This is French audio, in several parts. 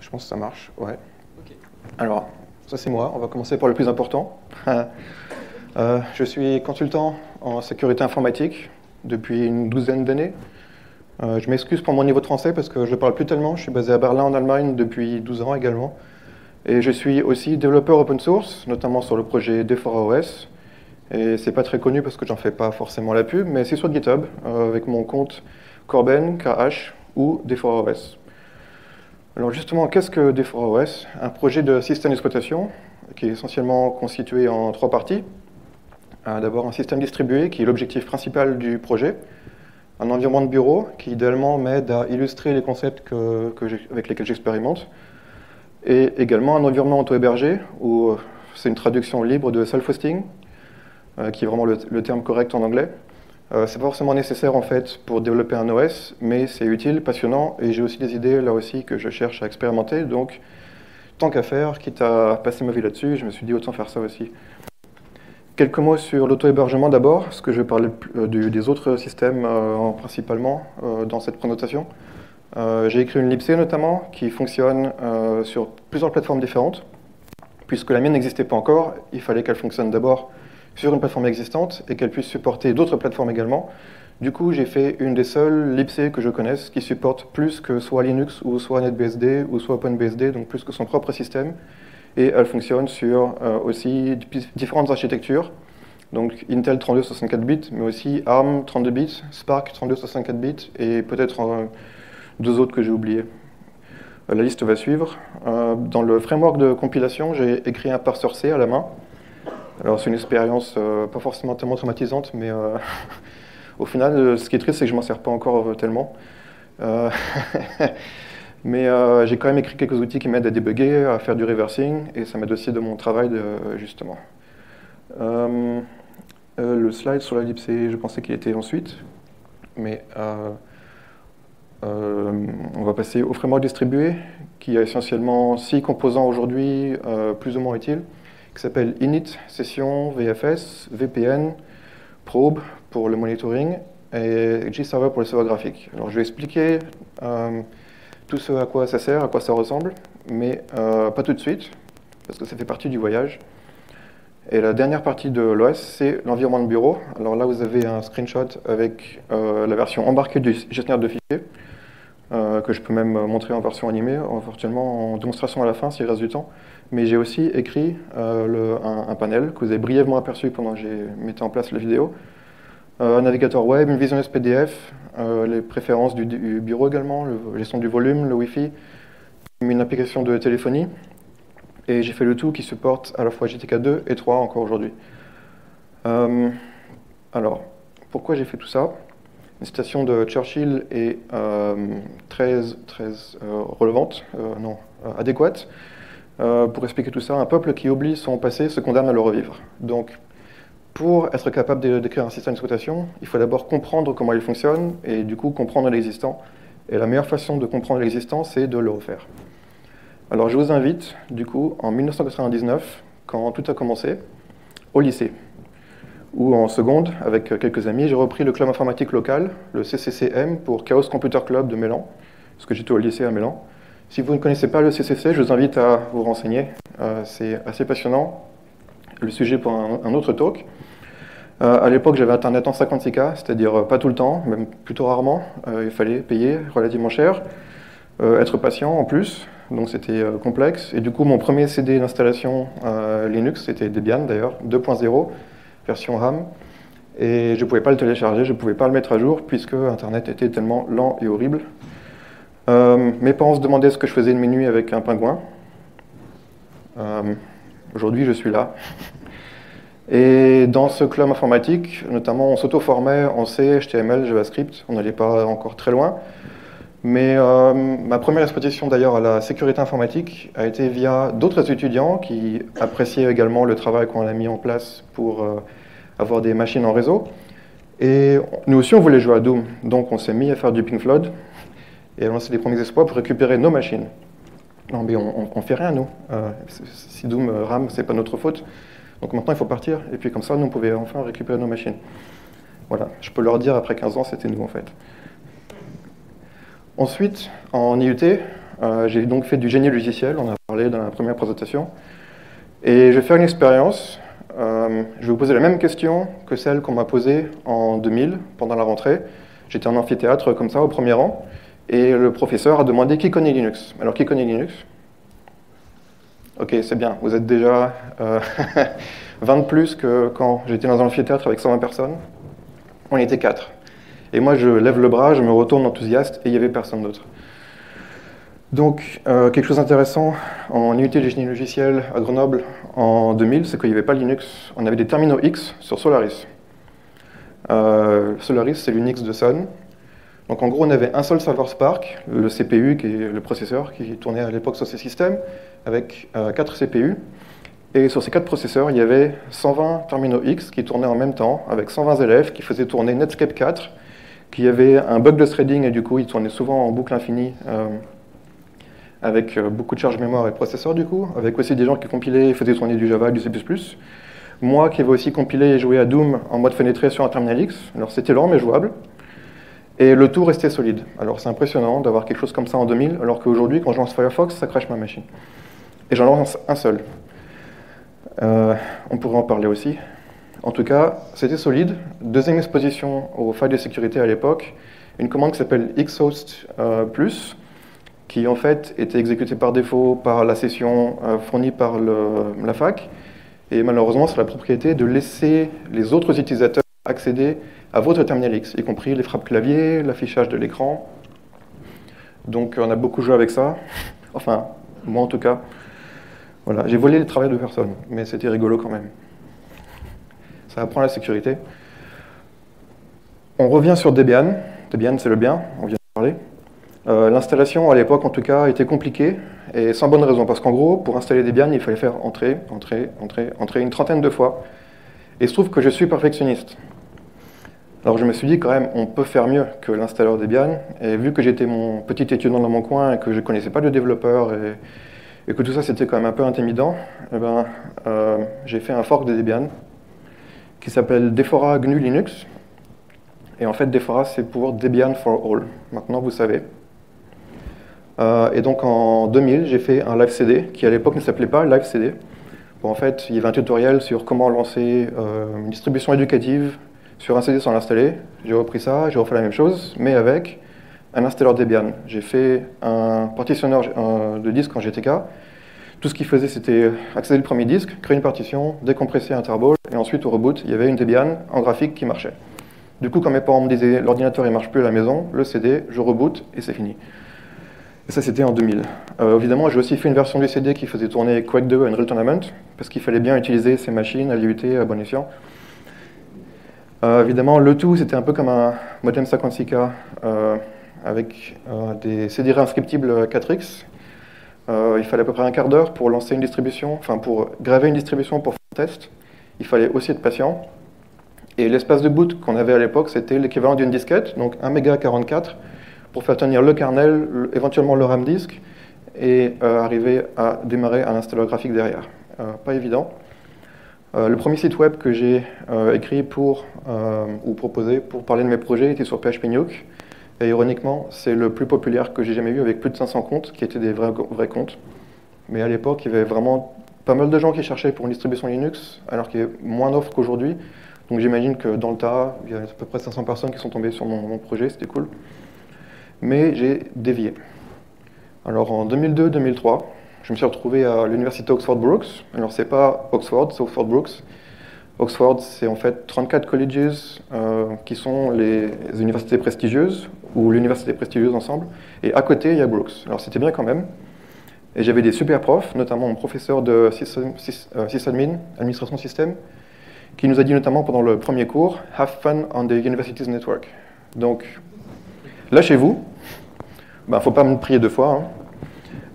Je pense que ça marche, ouais. Alors, ça c'est moi. On va commencer par le plus important. Euh, je suis consultant en sécurité informatique depuis une douzaine d'années. Euh, je m'excuse pour mon niveau de français parce que je ne parle plus tellement. Je suis basé à Berlin en Allemagne depuis 12 ans également. Et je suis aussi développeur open source, notamment sur le projet D4OS. Et c'est pas très connu parce que j'en fais pas forcément la pub, mais c'est sur GitHub euh, avec mon compte Corben, KH ou D4OS. Alors justement, qu'est-ce que D4OS Un projet de système d'exploitation qui est essentiellement constitué en trois parties. Euh, d'abord un système distribué qui est l'objectif principal du projet. Un environnement de bureau qui idéalement m'aide à illustrer les concepts avec lesquels j'expérimente. Et également un environnement auto-hébergé où euh, c'est une traduction libre de self-hosting, euh, qui est vraiment le, terme correct en anglais. Euh, c'est pas forcément nécessaire en fait pour développer un OS, mais c'est utile, passionnant, et j'ai aussi des idées là aussi que je cherche à expérimenter. Donc, tant qu'à faire, quitte à passer ma vie là-dessus, je me suis dit autant faire ça aussi. Quelques mots sur l'auto-hébergement d'abord, parce que je vais parler euh, des autres systèmes euh, principalement dans cette présentation. J'ai écrit une libc notamment qui fonctionne sur plusieurs plateformes différentes. Puisque la mienne n'existait pas encore, il fallait qu'elle fonctionne d'abord sur une plateforme existante et qu'elle puisse supporter d'autres plateformes également. Du coup, j'ai fait une des seules libc que je connaisse qui supporte plus que soit Linux ou soit NetBSD ou soit OpenBSD, donc plus que son propre système. Et elle fonctionne sur euh, aussi différentes architectures, donc Intel 3264 bits, mais aussi ARM 32 bits, Spark 3264 bits et peut-être euh, deux autres que j'ai oubliés. Euh, la liste va suivre. dans le framework de compilation, j'ai écrit un parseur C à la main alors c'est une expérience euh, pas forcément tellement traumatisante, mais euh, au final, euh, ce qui est triste, c'est que je m'en sers pas encore tellement. mais j'ai quand même écrit quelques outils qui m'aident à débugger, à faire du reversing, et ça m'aide aussi de mon travail, justement. le slide sur la libc, je pensais qu'il était ensuite, mais on va passer au framework distribué, qui a essentiellement six composants aujourd'hui, plus ou moins utiles qui s'appelle init, session, VFS, VPN, probe pour le monitoring et gserver pour le serveur graphique. Alors je vais expliquer euh, tout ce à quoi ça sert, à quoi ça ressemble, mais euh, pas tout de suite, parce que ça fait partie du voyage. Et la dernière partie de l'OS, c'est l'environnement de bureau. Alors là, vous avez un screenshot avec euh, la version embarquée du gestionnaire de fichiers, que je peux même montrer en version animée, éventuellement en démonstration à la fin s'il reste du temps mais j'ai aussi écrit euh, un, panel que vous avez brièvement aperçu pendant que j'ai mis en place la vidéo. Euh, un navigateur web, une visionneuse PDF, euh, les préférences du, bureau également, la gestion du volume, le Wi-Fi, une application de téléphonie. Et j'ai fait le tout qui supporte à la fois GTK 2 et 3 encore aujourd'hui. alors, pourquoi j'ai fait tout ça? Une citation de Churchill est très, très relevante, non, adéquate. Euh, pour expliquer tout ça, un peuple qui oublie son passé se condamne à le revivre. Donc, pour être capable d'écrire un système d'exploitation, il faut d'abord comprendre comment il fonctionne et du coup comprendre l'existant. Et la meilleure façon de comprendre l'existant, c'est de le refaire. Alors je vous invite, du coup, en 1999, quand tout a commencé, au lycée, où en seconde, avec quelques amis, j'ai repris le club informatique local, le CCCM, pour Chaos Computer Club de Mélan, parce que j'étais au lycée à Mélan. Si vous ne connaissez pas le CCC, je vous invite à vous renseigner. Euh, c'est assez passionnant. Le sujet pour un, autre talk. Euh, à l'époque, j'avais Internet en 56K, c'est-à-dire euh, pas tout le temps, même plutôt rarement. il fallait payer relativement cher, être patient en plus, donc c'était complexe. Et du coup, mon premier CD d'installation Linux, c'était Debian d'ailleurs, 2.0, version RAM. Et je ne pouvais pas le télécharger, je ne pouvais pas le mettre à jour, puisque Internet était tellement lent et horrible. Euh, mes parents se demandaient ce que je faisais de mes nuits avec un pingouin. Euh, aujourd'hui, je suis là. Et dans ce club informatique, notamment, on s'auto-formait en C, HTML, JavaScript. On n'allait pas encore très loin. Mais euh, ma première exposition d'ailleurs à la sécurité informatique a été via d'autres étudiants qui appréciaient également le travail qu'on a mis en place pour avoir des machines en réseau. Et nous aussi, on voulait jouer à Doom. Donc on s'est mis à faire du Pink Floyd et a lancé des premiers exploits pour récupérer nos machines. Non, mais on ne fait rien, nous. Euh, si Doom euh, rame, c'est pas notre faute. Donc maintenant, il faut partir. Et puis comme ça, nous, on pouvait enfin récupérer nos machines. Voilà, je peux leur dire, après 15 ans, c'était nous, en fait. Ensuite, en IUT, j'ai donc fait du génie logiciel, on a parlé dans la première présentation. Et je vais faire une expérience. je vais vous poser la même question que celle qu'on m'a posée en 2000, pendant la rentrée. J'étais en amphithéâtre comme ça, au premier rang, et le professeur a demandé qui connaît Linux. Alors, qui connaît Linux? Ok, c'est bien, vous êtes déjà 20 de plus que quand j'étais dans un amphithéâtre avec 120 personnes. On était 4. Et moi, je lève le bras, je me retourne enthousiaste, et il n'y avait personne d'autre. Donc, euh, quelque chose d'intéressant en unité de génie logiciel à Grenoble en 2000, c'est qu'il n'y avait pas Linux. On avait des terminaux X sur Solaris. Euh, Solaris, c'est l'Unix de Sun. Donc en gros, on avait un seul serveur Spark, le CPU, qui est le processeur qui tournait à l'époque sur ces systèmes, avec euh, quatre 4 CPU. Et sur ces quatre processeurs, il y avait 120 terminaux X qui tournaient en même temps, avec 120 élèves qui faisaient tourner Netscape 4, qui avait un bug de threading, et du coup, il tournait souvent en boucle infinie, euh, avec beaucoup de charge mémoire et processeur, du coup, avec aussi des gens qui compilaient et faisaient tourner du Java, du C++. Moi qui avais aussi compilé et joué à Doom en mode fenêtré sur un terminal X, alors c'était lent mais jouable. Et le tout restait solide. Alors c'est impressionnant d'avoir quelque chose comme ça en 2000, alors qu'aujourd'hui, quand je lance Firefox, ça crache ma machine. Et j'en lance un seul. Euh, on pourrait en parler aussi. En tout cas, c'était solide. Deuxième exposition aux failles de sécurité à l'époque, une commande qui s'appelle xhost euh, plus, qui en fait était exécutée par défaut par la session euh, fournie par la fac, et malheureusement, c'est la propriété de laisser les autres utilisateurs accéder à votre terminal X, y compris les frappes clavier, l'affichage de l'écran. Donc on a beaucoup joué avec ça. Enfin, moi en tout cas. Voilà, j'ai volé le travail de personne, mais c'était rigolo quand même. Ça apprend la sécurité. On revient sur Debian. Debian, c'est le bien, on vient de parler. Euh, l'installation, à l'époque, en tout cas, était compliquée, et sans bonne raison, parce qu'en gros, pour installer Debian, il fallait faire entrer, entrer, entrer, entrer une trentaine de fois. Et il se trouve que je suis perfectionniste. Alors je me suis dit, quand même, on peut faire mieux que l'installeur Debian, et vu que j'étais mon petit étudiant dans mon coin, et que je ne connaissais pas de développeur, et, que tout ça, c'était quand même un peu intimidant, eh ben, euh, j'ai fait un fork de Debian, qui s'appelle Defora GNU Linux, et en fait, Defora, c'est pour Debian for All. Maintenant, vous savez. Euh, et donc en 2000, j'ai fait un live CD qui à l'époque ne s'appelait pas live CD. Bon, en fait, il y avait un tutoriel sur comment lancer euh, une distribution éducative sur un CD sans l'installer. J'ai repris ça, j'ai refait la même chose, mais avec un installeur Debian. J'ai fait un partitionneur de disque en GTK. Tout ce qu'il faisait, c'était accéder le premier disque, créer une partition, décompresser un tarball, et ensuite au reboot, il y avait une Debian en graphique qui marchait. Du coup, quand mes parents me disaient l'ordinateur ne marche plus à la maison, le CD, je reboot et c'est fini. Et ça, c'était en 2000. Euh, évidemment, j'ai aussi fait une version du CD qui faisait tourner Quake 2 Unreal Tournament, parce qu'il fallait bien utiliser ces machines à l'IUT à bon escient. Euh, évidemment, le tout, c'était un peu comme un modem 56K euh, avec des CD réinscriptibles 4X. il fallait à peu près un quart d'heure pour lancer une distribution, enfin pour graver une distribution pour faire un test. Il fallait aussi être patient. Et l'espace de boot qu'on avait à l'époque, c'était l'équivalent d'une disquette, donc 1 méga 44 pour faire tenir le kernel, éventuellement le RAM disk, et euh, arriver à démarrer un installeur graphique derrière. Euh, pas évident. Euh, le premier site web que j'ai écrit pour, ou proposé pour parler de mes projets était sur PHP Nuke. Et ironiquement, c'est le plus populaire que j'ai jamais eu avec plus de 500 comptes, qui étaient des vrais, vrais comptes. Mais à l'époque, il y avait vraiment pas mal de gens qui cherchaient pour une distribution Linux, alors qu'il y avait moins d'offres qu'aujourd'hui. Donc j'imagine que dans le tas, il y a à peu près 500 personnes qui sont tombées sur mon projet, c'était cool mais j'ai dévié. Alors en 2002-2003, je me suis retrouvé à l'université Oxford Brooks. Alors c'est pas Oxford, c'est Oxford Brooks. Oxford, c'est en fait 34 colleges euh, qui sont les universités prestigieuses, ou l'université prestigieuse ensemble. Et à côté, il y a Brooks. Alors c'était bien quand même. Et j'avais des super profs, notamment mon professeur de sysadmin, euh, administration système, qui nous a dit notamment pendant le premier cours, Have fun on the Universities Network. Donc Lâchez-vous. Il ben, ne faut pas me prier deux fois. Hein.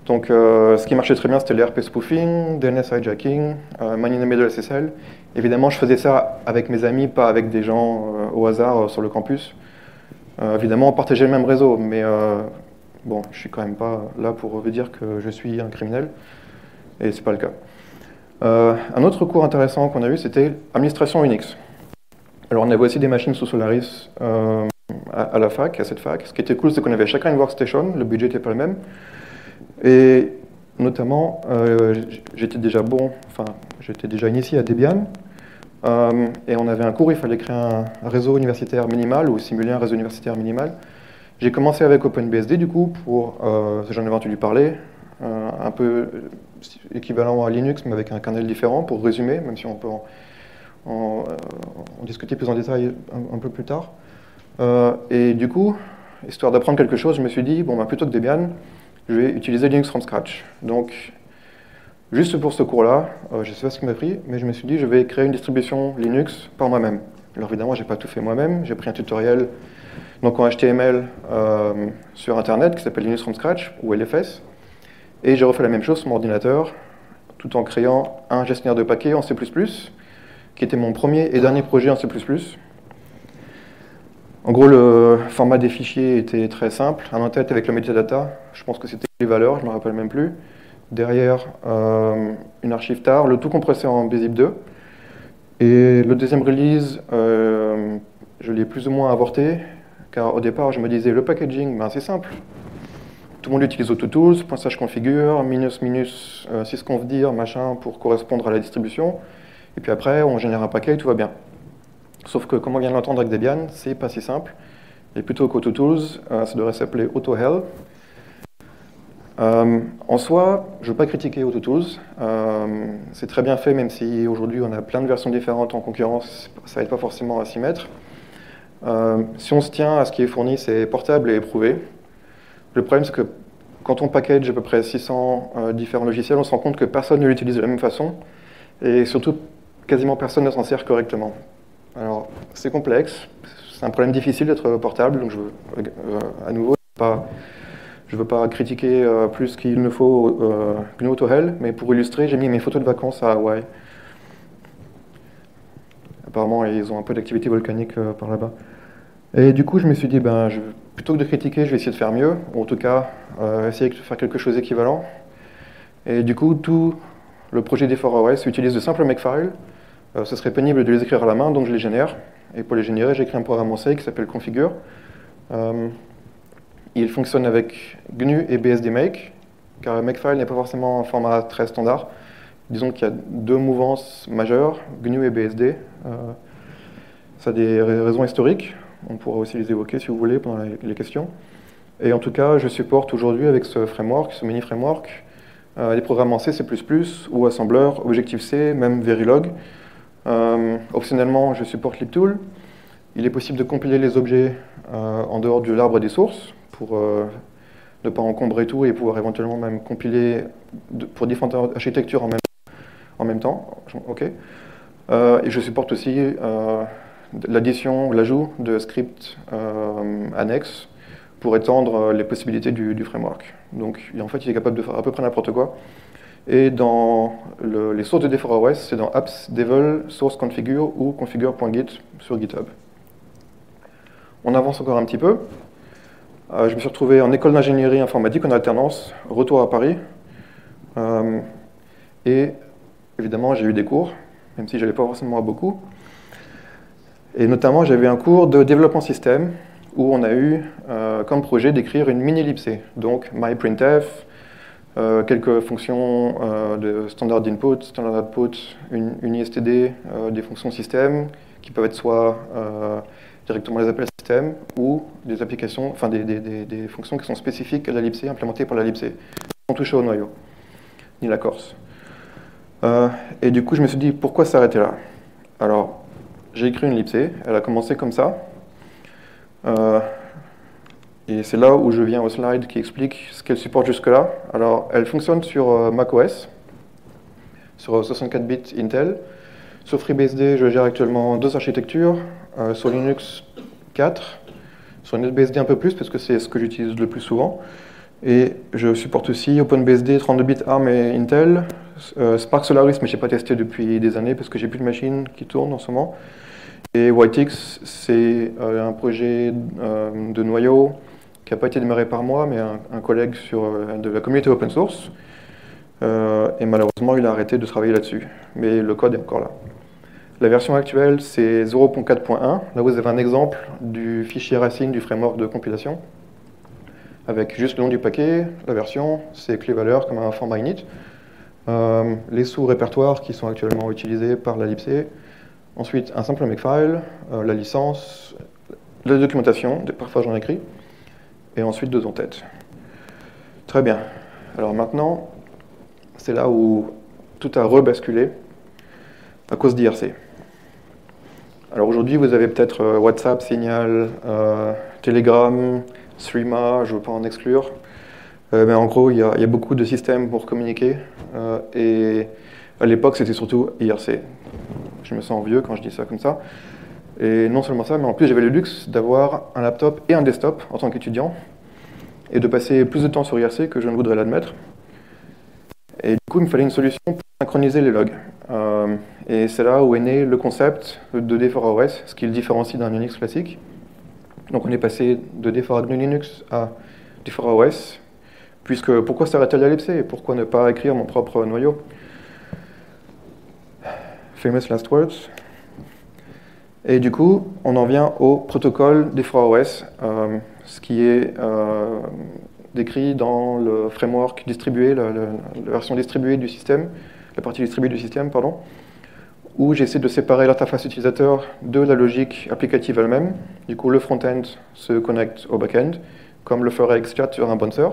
Donc, euh, ce qui marchait très bien, c'était l'RP spoofing, DNS hijacking, euh, man in the middle SSL. Évidemment, je faisais ça avec mes amis, pas avec des gens euh, au hasard sur le campus. évidemment, on partageait le même réseau, mais bon, je suis quand même pas là pour vous dire que je suis un criminel, et c'est pas le cas. un autre cours intéressant qu'on a eu, c'était administration Unix. Alors, on avait aussi des machines sous Solaris à, la fac, à cette fac. Ce qui était cool, c'est qu'on avait chacun une workstation, le budget n'était pas le même. Et notamment, euh, j'étais déjà bon, enfin, j'étais déjà initié à Debian, euh, et on avait un cours, il fallait créer un, réseau universitaire minimal ou simuler un réseau universitaire minimal. J'ai commencé avec OpenBSD du coup, pour, euh, j'en avais entendu parler, un peu équivalent à Linux mais avec un kernel différent pour résumer, même si on peut en, discuter plus en détail un, peu plus tard. et du coup, histoire d'apprendre quelque chose, je me suis dit, bon, bah, plutôt que Debian, je vais utiliser Linux from scratch. Donc, juste pour ce cours-là, euh, je ne sais pas ce qui m'a pris, mais je me suis dit, je vais créer une distribution Linux par moi-même. Alors évidemment, je n'ai pas tout fait moi-même. J'ai pris un tutoriel donc en HTML euh, sur Internet qui s'appelle Linux from scratch, ou LFS. Et j'ai refait la même chose sur mon ordinateur, tout en créant un gestionnaire de paquets en C++, qui était mon premier et dernier projet en C++. En gros, le format des fichiers était très simple. Un en-tête avec le metadata, je pense que c'était les valeurs, je ne me rappelle même plus. Derrière, euh, une archive tar, le tout compressé en BZIP 2. Et le deuxième release, euh, je l'ai plus ou moins avorté, car au départ, je me disais, le packaging, ben, c'est simple. Tout le monde utilise AutoTools, pointage configure, minus minus euh, sysconfdir, machin, pour correspondre à la distribution. Et puis après, on génère un paquet et tout va bien. Sauf que, comme on vient de l'entendre avec Debian, c'est pas si simple. Et plutôt qu'AutoTools, euh, ça devrait s'appeler AutoHell. Euh, en soi, je ne veux pas critiquer AutoTools. Euh, c'est très bien fait, même si aujourd'hui on a plein de versions différentes en concurrence, ça n'aide pas forcément à s'y mettre. Euh, si on se tient à ce qui est fourni, c'est portable et éprouvé. Le problème, c'est que quand on package à peu près 600 différents logiciels, on se rend compte que personne ne l'utilise de la même façon. Et surtout, quasiment personne ne s'en sert correctement. Alors, c'est complexe, c'est un problème difficile d'être portable, donc je veux, euh, à nouveau, pas, je ne veux pas critiquer euh, plus qu'il ne faut euh, GNU AutoHell, mais pour illustrer, j'ai mis mes photos de vacances à Hawaï. Apparemment, ils ont un peu d'activité volcanique par là-bas. Et du coup, je me suis dit, ben, plutôt que de critiquer, je vais essayer de faire mieux, ou en tout cas, essayer de faire quelque chose d'équivalent. Et du coup, tout le projet des 4OS utilise de simples makefiles, euh, ce serait pénible de les écrire à la main, donc je les génère. Et pour les générer, j'écris un programme en C qui s'appelle configure. Euh, il fonctionne avec GNU et BSDMake, car Makefile n'est pas forcément un format très standard. Disons qu'il y a deux mouvances majeures, GNU et BSD. Euh, ça a des raisons historiques, on pourra aussi les évoquer si vous voulez pendant les questions. Et en tout cas, je supporte aujourd'hui avec ce framework, ce mini framework, des programmes en C, C++ ou assembleur, Objective-C, même Verilog. Euh, optionnellement, je supporte libtool. Il est possible de compiler les objets euh, en dehors de l'arbre des sources pour euh, ne pas encombrer tout et pouvoir éventuellement même compiler pour différentes architectures en même, temps. Et je supporte aussi l'addition ou l'ajout de scripts annexes pour étendre les possibilités du, du, framework. Donc en fait, il est capable de faire à peu près n'importe quoi. Et dans les sources de D4OS, c'est dans apps, devel, source configure ou configure.git sur GitHub. On avance encore un petit peu. Euh, je me suis retrouvé en école d'ingénierie informatique en alternance, retour à Paris. Euh, et évidemment, j'ai eu des cours, même si je n'allais pas forcément beaucoup. Et notamment, j'avais un cours de développement système où on a eu euh, comme projet d'écrire une mini-libc, donc myprintf, euh, quelques fonctions euh, de standard input, standard output, une, une ISTD, euh, des fonctions système qui peuvent être soit directement les appels système ou des applications, enfin des, des, des, fonctions qui sont spécifiques à la libc, implémentées par la libc, sans toucher au noyau, ni la Corse. et du coup, je me suis dit, pourquoi s'arrêter là? Alors, j'ai écrit une libc, elle a commencé comme ça. Et c'est là où je viens au slide qui explique ce qu'elle supporte jusque-là. Alors, elle fonctionne sur euh, macOS, sur 64 bits Intel. Sur FreeBSD, je gère actuellement deux architectures. Euh, sur Linux, 4. Sur NetBSD, un peu plus, parce que c'est ce que j'utilise le plus souvent. Et je supporte aussi OpenBSD, 32 bits ARM et Intel. Euh, Spark Solaris, mais je n'ai pas testé depuis des années parce que j'ai plus de machine qui tourne en ce moment. Et WhiteX, c'est un projet de noyau qui n'a pas été démarré par moi, mais un, collègue euh, de la communauté open source. Euh, et malheureusement, il a arrêté de travailler là-dessus. Mais le code est encore là. La version actuelle, c'est 0.4.1. Là, vous avez un exemple du fichier racine du framework de compilation. avec juste le nom du paquet, la version, ses clés valeurs comme un format init, euh, les sous-répertoires qui sont actuellement utilisés par la libc, ensuite un simple makefile, la licence, la documentation, parfois j'en écris, et ensuite deux en-têtes. Très bien. Alors maintenant, c'est là où tout a rebasculé à cause d'IRC. Alors aujourd'hui, vous avez peut-être euh, WhatsApp, Signal, euh, Telegram, Threema, je ne veux pas en exclure. Euh, mais en gros, il y, a beaucoup de systèmes pour communiquer. et à l'époque, c'était surtout IRC. Je me sens vieux quand je dis ça comme ça. Et non seulement ça, mais en plus, j'avais le luxe d'avoir un laptop et un desktop en tant qu'étudiant, et de passer plus de temps sur IRC que je ne voudrais l'admettre. Et du coup, il me fallait une solution pour synchroniser les logs. Et c'est là où est né le concept de D4OS, ce qui le différencie d'un Unix classique. Donc on est passé de D4 GNU Linux à D4OS, puisque pourquoi s'arrêter à l'ellipse et pourquoi ne pas écrire mon propre noyau? Famous last words. Et du coup, on en vient au protocole D4OS, euh, ce qui est euh, décrit dans le framework distribué, la, la, version distribuée du système, la partie distribuée du système, pardon où j'essaie de séparer l'interface utilisateur de la logique applicative elle-même. Du coup, le front-end se connecte au back-end, comme le ferait XChat sur un bouncer.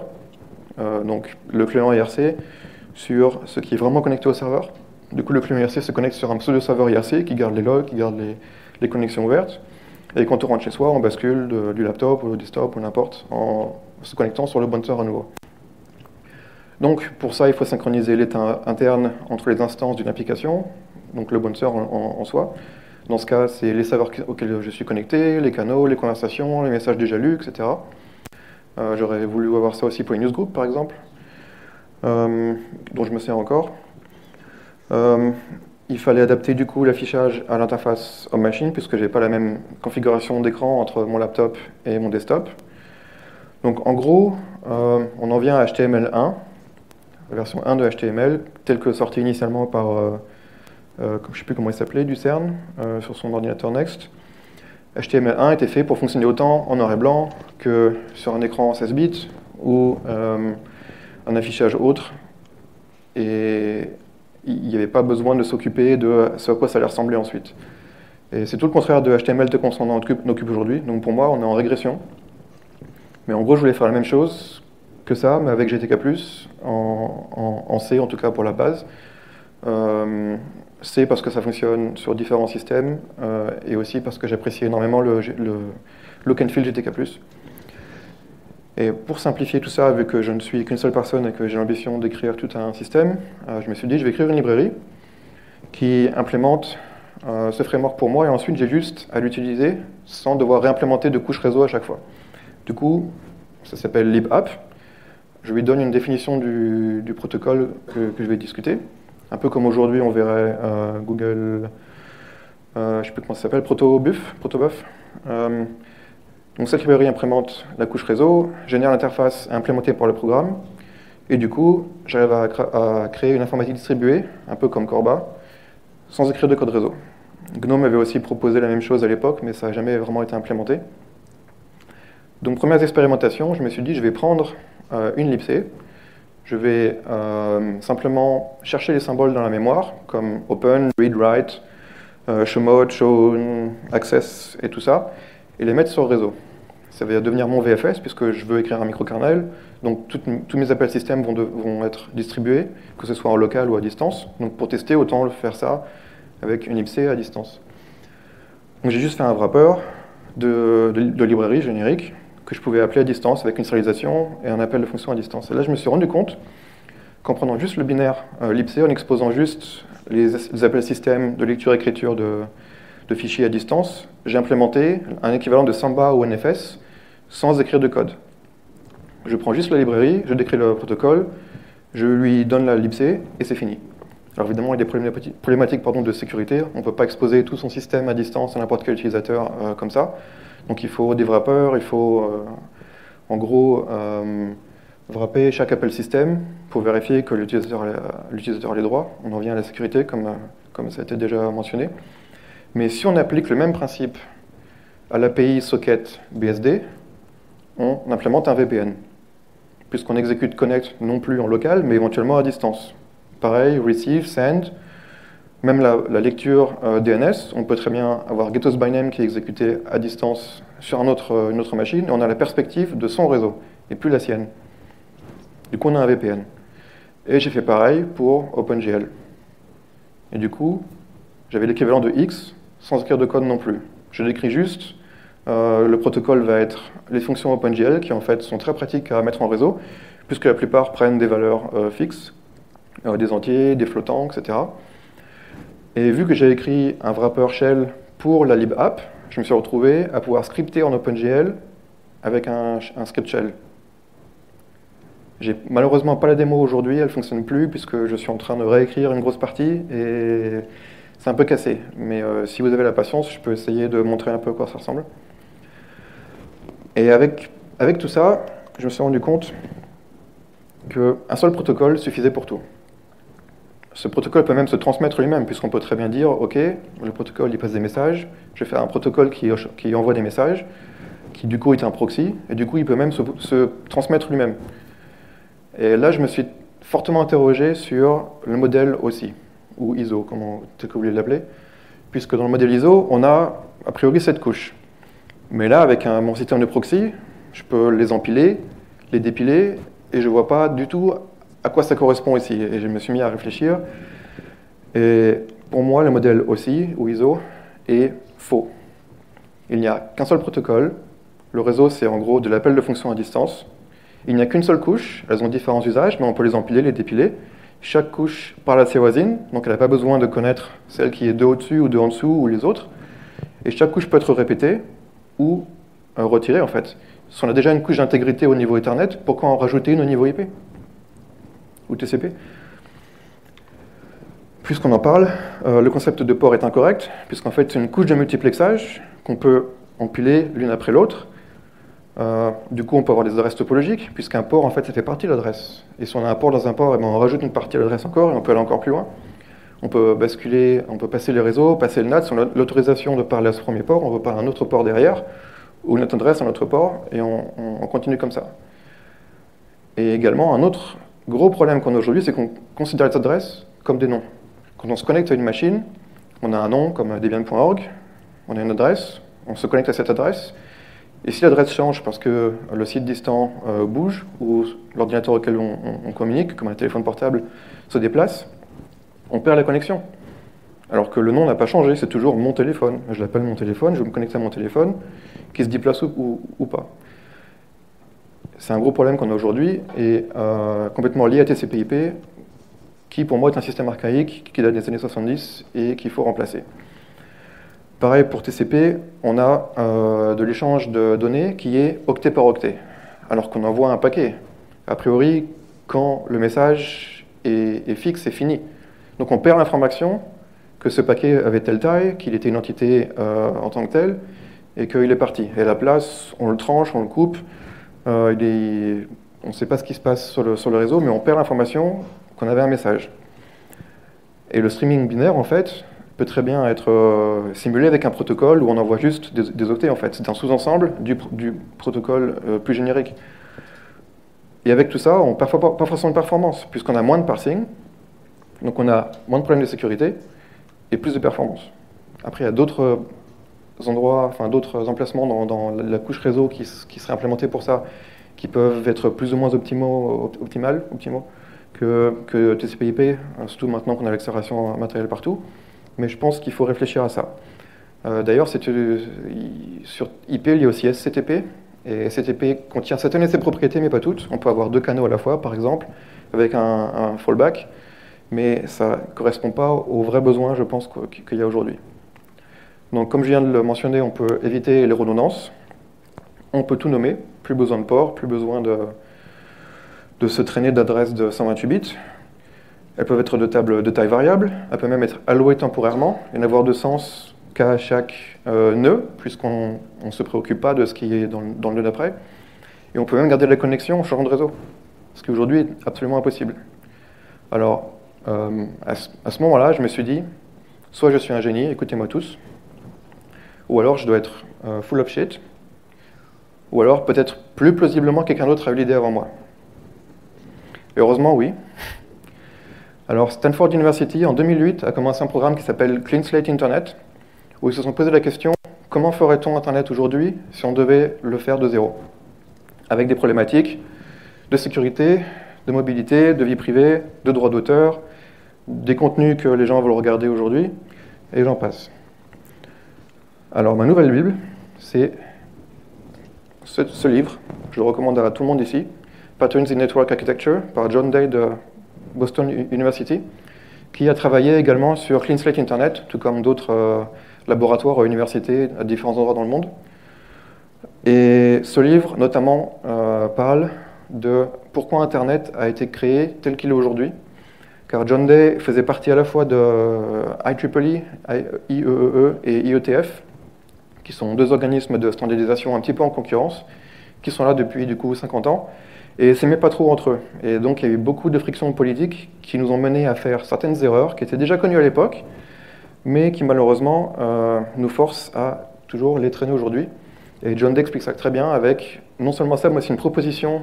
Euh, donc, le client IRC sur ce qui est vraiment connecté au serveur. Du coup, le client IRC se connecte sur un pseudo-serveur IRC qui garde les logs, qui garde les, connexions ouvertes. Et quand on rentre chez soi, on bascule du laptop ou du desktop ou n'importe en se connectant sur le bouncer à nouveau. Donc, pour ça, il faut synchroniser l'état interne entre les instances d'une application, donc le bouncer en, soi. Dans ce cas, c'est les serveurs auxquels je suis connecté, les canaux, les conversations, les messages déjà lus, etc. Euh, j'aurais voulu avoir ça aussi pour les newsgroups, par exemple, euh, dont je me sers encore. Euh, il fallait adapter du coup l'affichage à l'interface home-machine, puisque je n'ai pas la même configuration d'écran entre mon laptop et mon desktop. Donc en gros, on en vient à HTML1, la version 1 de HTML, telle que sortie initialement par euh, je ne sais plus comment il s'appelait, du CERN, euh, sur son ordinateur Next. HTML1 était fait pour fonctionner autant en noir et blanc que sur un écran 16 bits ou euh, un affichage autre. Il n'y avait pas besoin de s'occuper de ce à quoi ça allait ressembler ensuite. Et c'est tout le contraire de HTML tel qu'on s'en occupe, aujourd'hui. Donc pour moi, on est en régression. Mais en gros, je voulais faire la même chose que ça, mais avec GTK+, en, C en tout cas pour la base. C'est parce que ça fonctionne sur différents systèmes euh, et aussi parce que j'apprécie énormément le, look and feel GTK+. Et pour simplifier tout ça, vu que je ne suis qu'une seule personne et que j'ai l'ambition d'écrire tout un système, euh, je me suis dit je vais écrire une librairie qui implémente euh, ce framework pour moi et ensuite j'ai juste à l'utiliser sans devoir réimplémenter de couches réseau à chaque fois. Du coup, ça s'appelle libapp. Je lui donne une définition du, protocole que je vais discuter. Un peu comme aujourd'hui, on verrait euh, Google, je ne sais plus comment ça s'appelle, Protobuf. Protobuf. Donc cette librairie implémente la couche réseau, génère l'interface implémentée par le programme, et du coup, j'arrive à, créer une informatique distribuée, un peu comme Corba, sans écrire de code réseau. GNOME avait aussi proposé la même chose à l'époque, mais ça n'a jamais vraiment été implémenté. Donc premières expérimentations, je me suis dit, je vais prendre une libc, je vais euh, simplement chercher les symboles dans la mémoire, comme open, read, write, euh, show mode, show, access et tout ça, et les mettre sur le réseau. Ça va devenir mon VFS puisque je veux écrire un microkernel. Donc tous mes appels système vont, être distribués, que ce soit en local ou à distance. Donc pour tester, autant faire ça avec une IPC à distance. Donc j'ai juste fait un wrapper de, de librairie générique que je pouvais appeler à distance avec une serialisation et un appel de fonction à distance. Et là, je me suis rendu compte qu'en prenant juste le binaire euh, libc, en exposant juste les, appels système de lecture-écriture de, fichiers à distance, j'ai implémenté un équivalent de Samba ou NFS sans écrire de code. Je prends juste la librairie, je décris le protocole, je lui donne la libc et c'est fini. Alors évidemment, il y a des problématiques, pardon, de sécurité. On ne peut pas exposer tout son système à distance à n'importe quel utilisateur euh, comme ça. Donc il faut des wrappers, il faut euh, en gros euh, wrapper chaque appel système pour vérifier que l'utilisateur a les droits. On en vient à la sécurité comme, comme ça a été déjà mentionné. Mais si on applique le même principe à l'API socket BSD, on implémente un VPN. puisqu'on exécute connect non plus en local, mais éventuellement à distance. Pareil, receive, send, même la, lecture euh, DNS, on peut très bien avoir Getos by name qui est exécuté à distance sur une autre machine, et on a la perspective de son réseau, et plus la sienne. Du coup, on a un VPN. Et j'ai fait pareil pour OpenGL. Et du coup, j'avais l'équivalent de X sans écrire de code non plus. Je l'écris juste, euh, le protocole va être les fonctions OpenGL qui en fait sont très pratiques à mettre en réseau, puisque la plupart prennent des valeurs euh, fixes, des entiers, des flottants, etc. Et vu que j'ai écrit un wrapper shell pour la libapp, je me suis retrouvé à pouvoir scripter en OpenGL avec un, script shell. J'ai malheureusement pas la démo aujourd'hui, elle ne fonctionne plus puisque je suis en train de réécrire une grosse partie et c'est un peu cassé. Mais euh, si vous avez la patience, je peux essayer de montrer un peu à quoi ça ressemble. Et avec, avec tout ça, je me suis rendu compte qu'un seul protocole suffisait pour tout. Ce protocole peut même se transmettre lui-même, puisqu'on peut très bien dire, OK, le protocole il passe des messages, je vais faire un protocole qui, qui envoie des messages, qui du coup est un proxy, et du coup il peut même se, transmettre lui-même. Et là, je me suis fortement interrogé sur le modèle aussi, ou ISO, comment que vous voulez l'appeler, puisque dans le modèle ISO, on a a priori cette couche. Mais là, avec un, mon système de proxy, je peux les empiler, les dépiler, et je ne vois pas du tout à quoi ça correspond ici Et je me suis mis à réfléchir. Et pour moi, le modèle aussi, ou ISO, est faux. Il n'y a qu'un seul protocole. Le réseau, c'est en gros de l'appel de fonction à distance. Il n'y a qu'une seule couche. Elles ont différents usages, mais on peut les empiler, les dépiler. Chaque couche parle à ses voisines, donc elle n'a pas besoin de connaître celle qui est de au-dessus ou de en dessous ou les autres. Et chaque couche peut être répétée ou euh, retirée en fait. Si on a déjà une couche d'intégrité au niveau Ethernet, pourquoi en rajouter une au niveau IP ou TCP. Puisqu'on en parle, euh, le concept de port est incorrect, puisqu'en fait c'est une couche de multiplexage qu'on peut empiler l'une après l'autre. Euh, du coup, on peut avoir des adresses topologiques, puisqu'un port, en fait, ça fait partie de l'adresse. Et si on a un port dans un port, eh ben, on rajoute une partie à l'adresse encore, et on peut aller encore plus loin. On peut basculer, on peut passer les réseaux, passer le NAT, sur l'autorisation de parler à ce premier port, on veut parler à un autre port derrière, ou notre adresse à un autre port, et on, on continue comme ça. Et également, un autre gros problème qu'on a aujourd'hui, c'est qu'on considère les adresses comme des noms. Quand on se connecte à une machine, on a un nom comme debian.org, on a une adresse, on se connecte à cette adresse, et si l'adresse change parce que le site distant euh, bouge, ou l'ordinateur auquel on, communique, comme un téléphone portable, se déplace, on perd la connexion. Alors que le nom n'a pas changé, c'est toujours mon téléphone. Je l'appelle mon téléphone, je me connecte à mon téléphone, qui se déplace ou pas c'est un gros problème qu'on a aujourd'hui et euh, complètement lié à TCP/IP, qui pour moi est un système archaïque qui date des années 70 et qu'il faut remplacer. Pareil pour TCP, on a euh, de l'échange de données qui est octet par octet, alors qu'on envoie un paquet. A priori, quand le message est, fixe, c'est fini. Donc on perd l'information que ce paquet avait telle taille, qu'il était une entité euh, en tant que telle, et qu'il est parti. Et à la place, on le tranche, on le coupe, euh, on ne sait pas ce qui se passe sur le, réseau, mais on perd l'information qu'on avait un message. Et le streaming binaire, en fait, peut très bien être euh, simulé avec un protocole où on envoie juste des, octets, en fait. C'est un sous-ensemble du, protocole plus générique. Et avec tout ça, on pas, pas forcément de performance, puisqu'on a moins de parsing, donc on a moins de problèmes de sécurité et plus de performance. Après, il y a d'autres endroits, enfin d'autres emplacements dans, la couche réseau qui, seraient implémentés pour ça, qui peuvent être plus ou moins optimaux, optimal, optimaux que, TCP/IP, surtout maintenant qu'on a l'accélération matérielle partout. Mais je pense qu'il faut réfléchir à ça. Euh, d'ailleurs, euh, sur IP, il y a aussi SCTP. Et SCTP contient certaines de ses propriétés, mais pas toutes. On peut avoir deux canaux à la fois, par exemple, avec un fallback. Mais ça ne correspond pas aux vrais besoins, je pense, qu'il y a aujourd'hui. Donc comme je viens de le mentionner, on peut éviter les redondances. On peut tout nommer, plus besoin de port, plus besoin de, de se traîner d'adresses de 128 bits. Elles peuvent être de, table, de taille variable, elles peuvent même être allouées temporairement et n'avoir de sens qu'à chaque euh, nœud, puisqu'on ne se préoccupe pas de ce qui est dans, le nœud d'après. Et on peut même garder la connexion en changeant de réseau, ce qui aujourd'hui est absolument impossible. Alors, euh, à ce moment-là, je me suis dit, soit je suis un génie, écoutez-moi tous, ou alors je dois être euh, full of shit, ou alors peut-être plus plausiblement quelqu'un d'autre a eu l'idée avant moi. heureusement, oui. Alors, Stanford University, en 2008, a commencé un programme qui s'appelle Clean Slate Internet, où ils se sont posé la question comment ferait-on Internet aujourd'hui si on devait le faire de zéro? Avec des problématiques de sécurité, de mobilité, de vie privée, de droit d'auteur, des contenus que les gens veulent regarder aujourd'hui, et j'en passe. Alors, ma nouvelle Bible, c'est ce, livre. Je le recommande à tout le monde ici. Patterns in Network Architecture par John Day de Boston University, qui a travaillé également sur Clean Slate Internet, tout comme d'autres euh, laboratoires à universités à différents endroits dans le monde. Et ce livre, notamment, euh, parle de pourquoi Internet a été créé tel qu'il est aujourd'hui. Car John Day faisait partie à la fois de IEEE, IEEE e et IETF, qui sont deux organismes de standardisation un petit peu en concurrence, qui sont là depuis du coup 50 ans, et s'aimaient pas trop entre eux. Et donc il y a eu beaucoup de frictions politiques qui nous ont menés à faire certaines erreurs qui étaient déjà connues à l'époque, mais qui malheureusement euh, nous forcent à toujours les traîner aujourd'hui. Et John Day explique ça très bien avec non seulement ça, mais aussi une proposition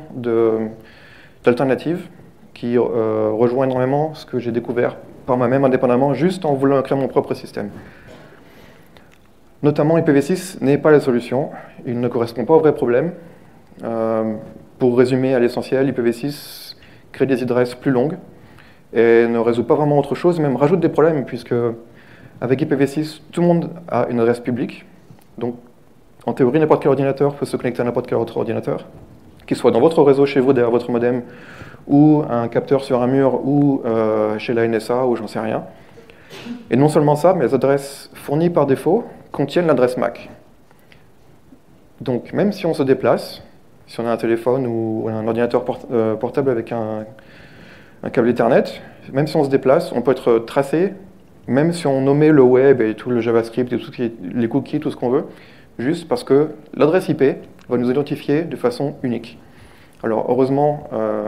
d'alternative qui euh, rejoint énormément ce que j'ai découvert par moi-même indépendamment, juste en voulant créer mon propre système. Notamment, IPv6 n'est pas la solution, il ne correspond pas au vrai problème. Euh, pour résumer à l'essentiel, IPv6 crée des adresses plus longues et ne résout pas vraiment autre chose, même rajoute des problèmes, puisque avec IPv6, tout le monde a une adresse publique, donc en théorie, n'importe quel ordinateur peut se connecter à n'importe quel autre ordinateur, qu'il soit dans votre réseau chez vous, derrière votre modem, ou un capteur sur un mur, ou euh, chez la NSA, ou j'en sais rien. Et non seulement ça, mais les adresses fournies par défaut contiennent l'adresse MAC. Donc même si on se déplace, si on a un téléphone ou un ordinateur euh, portable avec un, câble Ethernet, même si on se déplace, on peut être tracé, même si on nommait le web et tout le JavaScript et tout les cookies, tout ce qu'on veut, juste parce que l'adresse IP va nous identifier de façon unique. Alors heureusement, euh,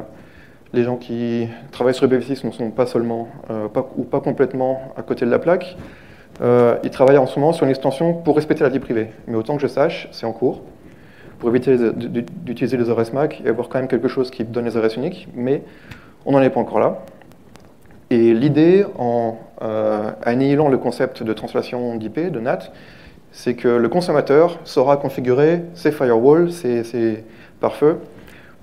les gens qui travaillent sur IPv6 ne sont pas seulement euh, ou pas complètement à côté de la plaque. Euh, ils travaillent en ce moment sur une extension pour respecter la vie privée. Mais autant que je sache, c'est en cours, pour éviter d'utiliser les adresses MAC et avoir quand même quelque chose qui donne les adresses uniques, mais on n'en est pas encore là. Et l'idée, en annihilant le concept de translation d'IP, de NAT, c'est que le consommateur saura configurer ses firewalls, ses, pare-feux,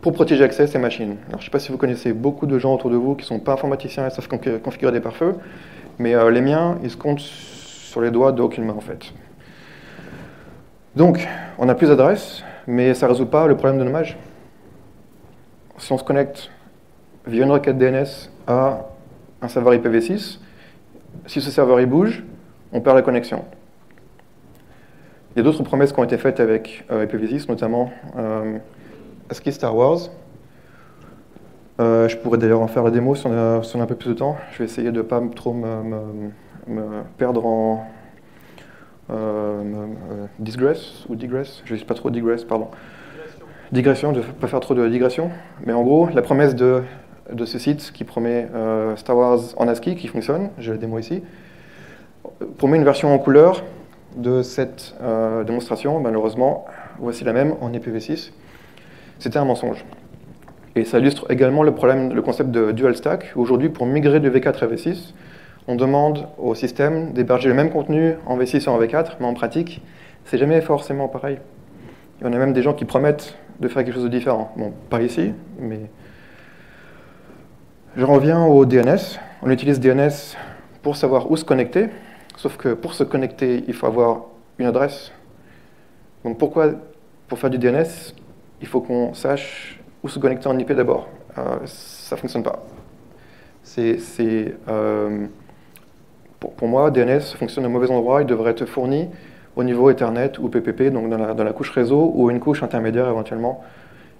pour protéger l'accès à ces machines. Je ne sais pas si vous connaissez beaucoup de gens autour de vous qui ne sont pas informaticiens et savent configurer des pare-feux, mais euh, les miens, ils se comptent sur les doigts d'aucune main en fait. Donc, on a plus d'adresses, mais ça ne résout pas le problème de nommage. Si on se connecte via une requête DNS à un serveur IPv6, si ce serveur il bouge, on perd la connexion. Il y a d'autres promesses qui ont été faites avec euh, IPv6, notamment euh, ASCII Star Wars. Euh, je pourrais d'ailleurs en faire la démo si on, a, un peu plus de temps. Je vais essayer de ne pas trop me, perdre en digress ou digress. Je ne sais pas trop digress, pardon. Digression, de ne pas faire trop de digression. Mais en gros, la promesse de, ce site qui promet Star Wars en ASCII, qui fonctionne, j'ai la démo ici, promet une version en couleur de cette euh, démonstration, malheureusement, voici la même en IPv6. C'était un mensonge. Et ça illustre également le problème, le concept de dual stack. Aujourd'hui, pour migrer de V4 à V6, on demande au système d'héberger le même contenu en V6 et en V4, mais en pratique, c'est jamais forcément pareil. Il y en a même des gens qui promettent de faire quelque chose de différent. Bon, pas ici, mais... Je reviens au DNS. On utilise DNS pour savoir où se connecter, Sauf que pour se connecter, il faut avoir une adresse. Donc pourquoi, pour faire du DNS, il faut qu'on sache où se connecter en IP d'abord euh, Ça ne fonctionne pas. C'est, euh, pour, moi, DNS fonctionne au mauvais endroit. Il devrait être fourni au niveau Ethernet ou PPP, donc dans la, couche réseau ou une couche intermédiaire éventuellement,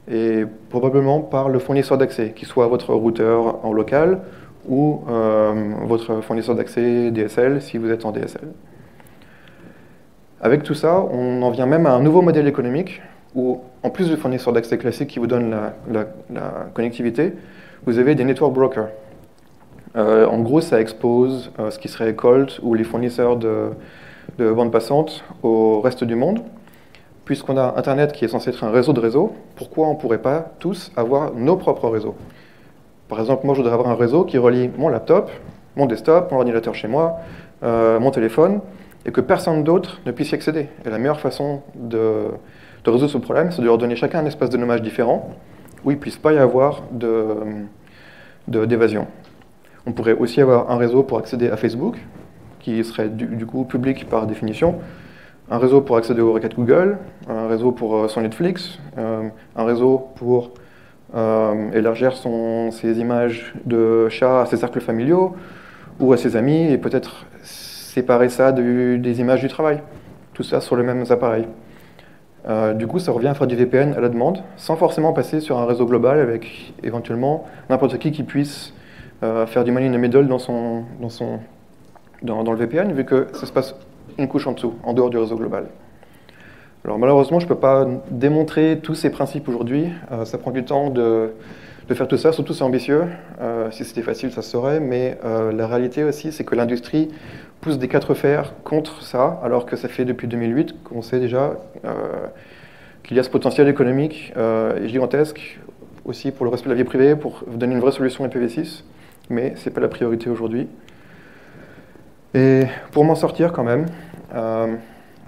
et probablement par le fournisseur d'accès, qui soit votre routeur en local ou euh, votre fournisseur d'accès DSL si vous êtes en DSL. Avec tout ça, on en vient même à un nouveau modèle économique où, en plus du fournisseur d'accès classique qui vous donne la, connectivité, vous avez des network brokers. Euh, en gros, ça expose euh, ce qui serait Colt ou les fournisseurs de, de bandes passantes au reste du monde. Puisqu'on a Internet qui est censé être un réseau de réseaux, pourquoi on ne pourrait pas tous avoir nos propres réseaux? Par exemple, moi, je voudrais avoir un réseau qui relie mon laptop, mon desktop, mon ordinateur chez moi, euh, mon téléphone, et que personne d'autre ne puisse y accéder. Et la meilleure façon de, résoudre ce problème, c'est de leur donner chacun un espace de nommage différent, où il ne puisse pas y avoir d'évasion. On pourrait aussi avoir un réseau pour accéder à Facebook, qui serait du, coup public par définition, un réseau pour accéder aux requêtes Google, un réseau pour euh, son Netflix, euh, un réseau pour euh, élargir ses images de chats à ses cercles familiaux ou à ses amis, et peut-être séparer ça des images du travail. Tout ça sur les mêmes appareils. Du coup, ça revient à faire du VPN à la demande, sans forcément passer sur un réseau global avec éventuellement n'importe qui qui puisse euh, faire du money in the middle dans, son, dans, son, dans, le VPN, vu que ça se passe une couche en dessous, en dehors du réseau global. Alors malheureusement, je ne peux pas démontrer tous ces principes aujourd'hui. Euh, ça prend du temps de, de, faire tout ça, surtout c'est ambitieux. Euh, si c'était facile, ça se saurait. Mais la réalité aussi, c'est que l'industrie pousse des quatre fers contre ça, alors que ça fait depuis 2008 qu'on sait déjà qu'il y a ce potentiel économique gigantesque aussi pour le respect de la vie privée, pour donner une vraie solution IPv6 mais ce n'est pas la priorité aujourd'hui. Et pour m'en sortir quand même, euh,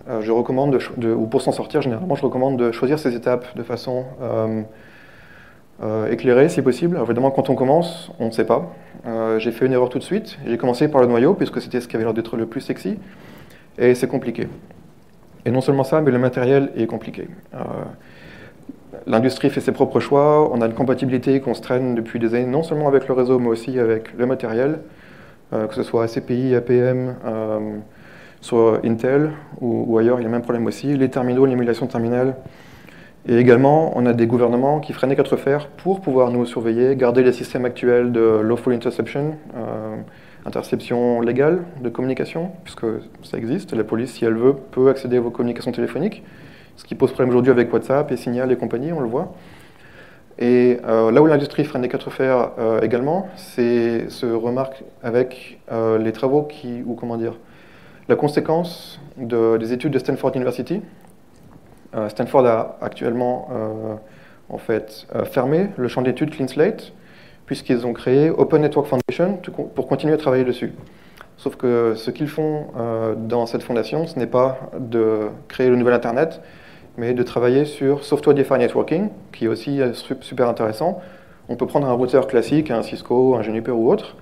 euh, je recommande, de, ou pour s'en sortir généralement, je recommande de choisir ces étapes de façon euh, si possible. évidemment, quand on commence, on ne sait pas. j'ai fait une erreur tout de suite. J'ai commencé par le noyau, puisque c'était ce qui avait l'air d'être le plus sexy, et c'est compliqué. Et non seulement ça, mais le matériel est compliqué. L'industrie fait ses propres choix, on a une compatibilité qu'on se traîne depuis des années, non seulement avec le réseau, mais aussi avec le matériel, euh, que ce soit ACPI, APM, euh, soit Intel ou, ailleurs, il y a le même problème aussi. Les terminaux, l'émulation terminale. Et également, on a des gouvernements qui freinent les quatre fers pour pouvoir nous surveiller, garder les systèmes actuels de lawful interception, euh, interception légale de communication, puisque ça existe. La police, si elle veut, peut accéder à vos communications téléphoniques ce qui pose problème aujourd'hui avec WhatsApp et Signal et compagnie, on le voit. Et euh, là où l'industrie freine les quatre fers euh, également, c'est se remarque avec les travaux qui, ou comment dire, la conséquence des études de Stanford University. Stanford a actuellement en fait fermé le champ d'études Clean Slate puisqu'ils ont créé Open Network Foundation pour continuer à travailler dessus. Sauf que ce qu'ils font dans cette fondation, ce n'est pas de créer le nouvel Internet, mais de travailler sur Software Defined Networking, qui est aussi euh, super intéressant. On peut prendre un routeur classique, un Cisco, un Juniper ou autre,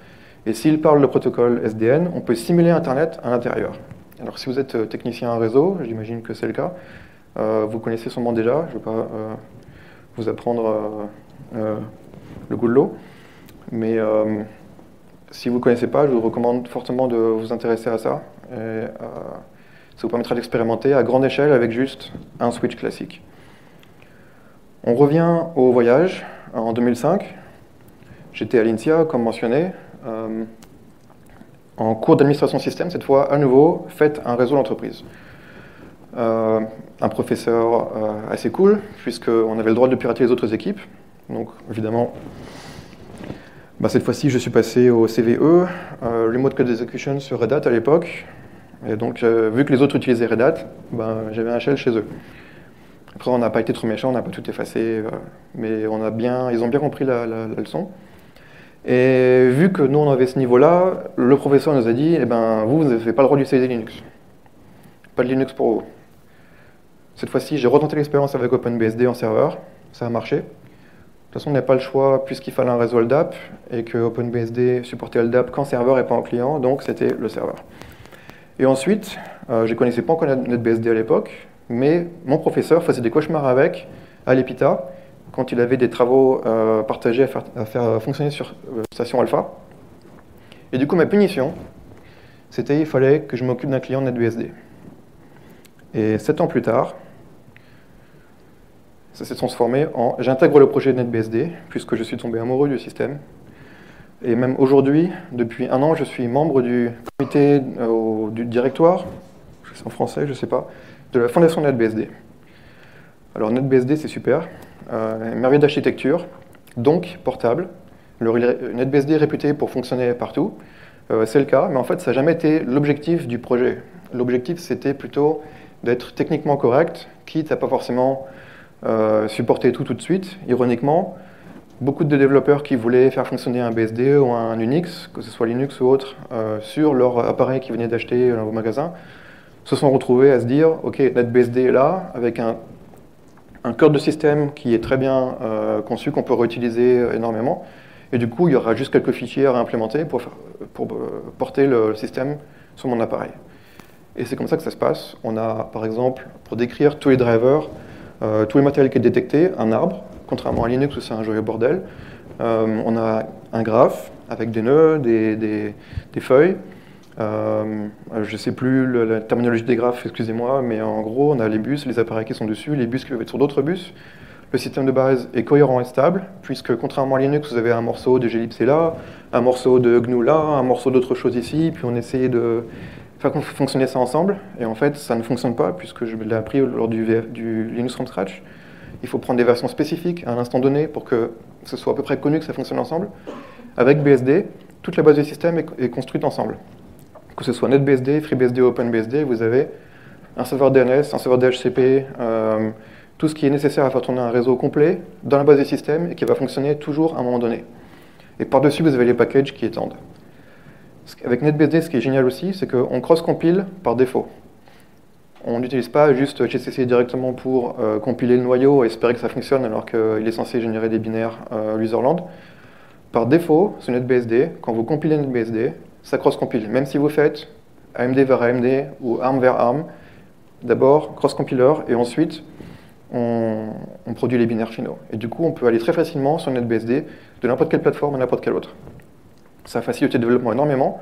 et s'il parle le protocole SDN, on peut simuler Internet à l'intérieur. Alors si vous êtes euh, technicien en réseau, j'imagine que c'est le cas, euh, vous connaissez sûrement déjà, je ne vais pas vous apprendre le goût de l'eau, mais si vous ne connaissez pas, je vous recommande fortement de vous intéresser à ça. Ça vous permettra d'expérimenter à grande échelle avec juste un switch classique. On revient au voyage. En 2005, j'étais à l'INSIA, comme mentionné. Euh, en cours d'administration système, cette fois, à nouveau, faites un réseau d'entreprise. Euh, un professeur euh, assez cool, puisqu'on avait le droit de pirater les autres équipes. Donc, évidemment, bah, cette fois-ci, je suis passé au CVE, Remote Code Execution sur Red Hat à l'époque. Et donc, euh, vu que les autres utilisaient Red Hat, ben, j'avais un shell chez eux. Après, on n'a pas été trop méchants, on n'a pas tout effacé, euh, mais on a bien, ils ont bien compris la, leçon. Et vu que nous, on avait ce niveau-là, le professeur nous a dit, eh ben, vous, vous n'avez pas le droit d'utiliser Linux. Pas de Linux pour vous. Cette fois-ci, j'ai retenté l'expérience avec OpenBSD en serveur, ça a marché. De toute façon, on n'a pas le choix puisqu'il fallait un réseau LDAP et que OpenBSD supportait LDAP qu'en serveur et pas en client, donc c'était le serveur. Et ensuite, euh, je ne connaissais pas encore NetBSD à l'époque, mais mon professeur faisait des cauchemars avec à l'EPITA quand il avait des travaux euh, partagés à faire, fonctionner sur euh, station alpha. Et du coup, ma punition, c'était il fallait que je m'occupe d'un client NetBSD. Et sept ans plus tard, ça s'est transformé en j'intègre le projet NetBSD, puisque je suis tombé amoureux du système, et même aujourd'hui, depuis un an, je suis membre du comité, euh, du directoire, c'est en français, je ne sais pas, de la fondation NetBSD. Alors NetBSD, c'est super, euh, merveille d'architecture, donc portable. Le NetBSD est réputé pour fonctionner partout, euh, c'est le cas, mais en fait, ça n'a jamais été l'objectif du projet. L'objectif, c'était plutôt d'être techniquement correct, quitte à pas forcément supporter tout tout de suite, ironiquement, beaucoup de développeurs qui voulaient faire fonctionner un BSD ou un Unix, que ce soit Linux ou autre, sur leur appareil qu'ils venaient d'acheter au magasin, se sont retrouvés à se dire, OK, NetBSD est là, avec un, un cœur de système qui est très bien conçu, qu'on peut réutiliser énormément, et du coup, il y aura juste quelques fichiers à implémenter pour, pour porter le système sur mon appareil. Et c'est comme ça que ça se passe. On a, par exemple, pour décrire tous les drivers, euh, tous les matériels qui est détecté, un arbre, contrairement à Linux où c'est un joyeux bordel. Euh, on a un graphe avec des nœuds, des, des, feuilles. Euh, je ne sais plus la terminologie des graphes, excusez-moi, mais en gros, on a les bus, les appareils qui sont dessus, les bus qui peuvent être sur d'autres bus. Le système de base est cohérent et stable, puisque contrairement à Linux, vous avez un morceau de glibc là, un morceau de GNU là, un morceau d'autre chose ici, puis on essaye de faire fonctionner ça ensemble. Et en fait, ça ne fonctionne pas, puisque je l'ai appris lors du, Linux from scratch. Il faut prendre des versions spécifiques à un instant donné pour que ce soit à peu près connu que ça fonctionne ensemble. Avec BSD, toute la base du système est, construite ensemble. Que ce soit NetBSD, FreeBSD OpenBSD, vous avez un serveur DNS, un serveur DHCP, euh, tout ce qui est nécessaire à faire tourner un réseau complet dans la base du système et qui va fonctionner toujours à un moment donné. Et par-dessus, vous avez les packages qui étendent. Avec NetBSD, ce qui est génial aussi, c'est qu'on cross-compile par défaut. On n'utilise pas juste GCC directement pour euh, compiler le noyau et espérer que ça fonctionne alors qu'il est censé générer des binaires euh, userland. Par défaut, sur NetBSD, quand vous compilez NetBSD, ça cross-compile. Même si vous faites AMD vers AMD ou ARM vers ARM, d'abord cross-compiler et ensuite on, on, produit les binaires finaux. Et du coup, on peut aller très facilement sur NetBSD de n'importe quelle plateforme à n'importe quelle autre. Ça facilite le développement énormément.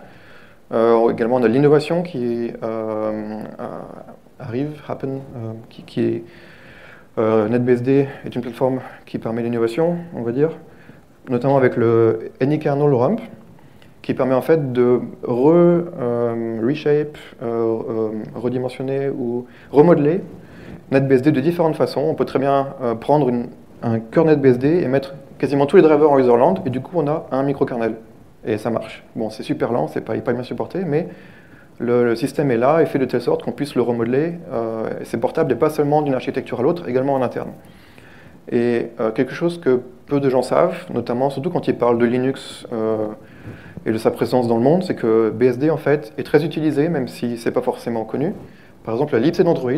Euh, également, on a l'innovation qui euh, arrive, happen, euh, qui, est NetBSD est une plateforme qui permet l'innovation, on va dire, notamment avec le AnyKernel Rump, qui permet en fait de re, reshape, redimensionner ou remodeler NetBSD de différentes façons. On peut très bien prendre un cœur NetBSD et mettre quasiment tous les drivers en userland, et du coup on a un microkernel et ça marche. Bon, c'est super lent, c'est pas, pas bien supporté, mais le, système est là et fait de telle sorte qu'on puisse le remodeler. Euh, c'est portable et pas seulement d'une architecture à l'autre, également en interne. Et euh, quelque chose que peu de gens savent, notamment surtout quand ils parlent de Linux euh, et de sa présence dans le monde, c'est que BSD en fait est très utilisé, même si c'est pas forcément connu. Par exemple, la libc d'Android,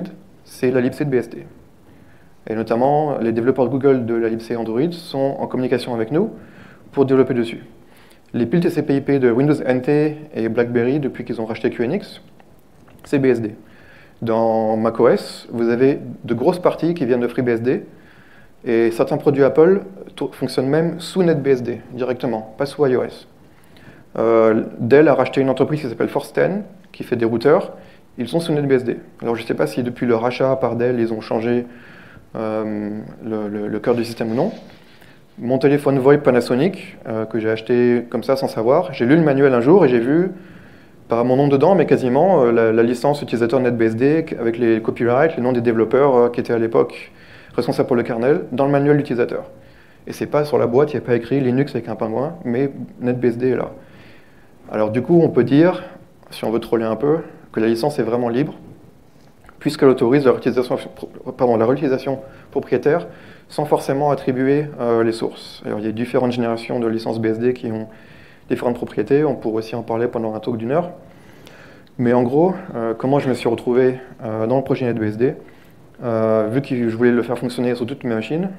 c'est la libc de BSD. Et notamment, les développeurs de Google de la libc Android sont en communication avec nous pour développer dessus. Les piles TCP/IP de Windows NT et BlackBerry, depuis qu'ils ont racheté QNX, c'est BSD. Dans macOS, vous avez de grosses parties qui viennent de FreeBSD, et certains produits Apple fonctionnent même sous NetBSD, directement, pas sous iOS. Euh, Dell a racheté une entreprise qui s'appelle Force10, qui fait des routeurs. Ils sont sous NetBSD. Alors je ne sais pas si depuis le rachat par Dell, ils ont changé euh, le, cœur du système ou non. Mon téléphone VoIP Panasonic, euh, que j'ai acheté comme ça sans savoir, j'ai lu le manuel un jour et j'ai vu, par mon nom dedans, mais quasiment, euh, la, licence utilisateur NetBSD avec les copyrights, les noms des développeurs euh, qui étaient à l'époque responsables pour le kernel, dans le manuel d'utilisateur. Et c'est pas sur la boîte, il n'y a pas écrit Linux avec un pingouin, mais NetBSD est là. Alors du coup, on peut dire, si on veut troller un peu, que la licence est vraiment libre, puisqu'elle autorise la la réutilisation propriétaire sans forcément attribuer euh, les sources. Il y a différentes générations de licences BSD qui ont différentes propriétés, on pourrait aussi en parler pendant un talk d'une heure. Mais en gros, euh, comment je me suis retrouvé euh, dans le projet NetBSD Vu que je voulais le faire fonctionner sur toutes mes machines,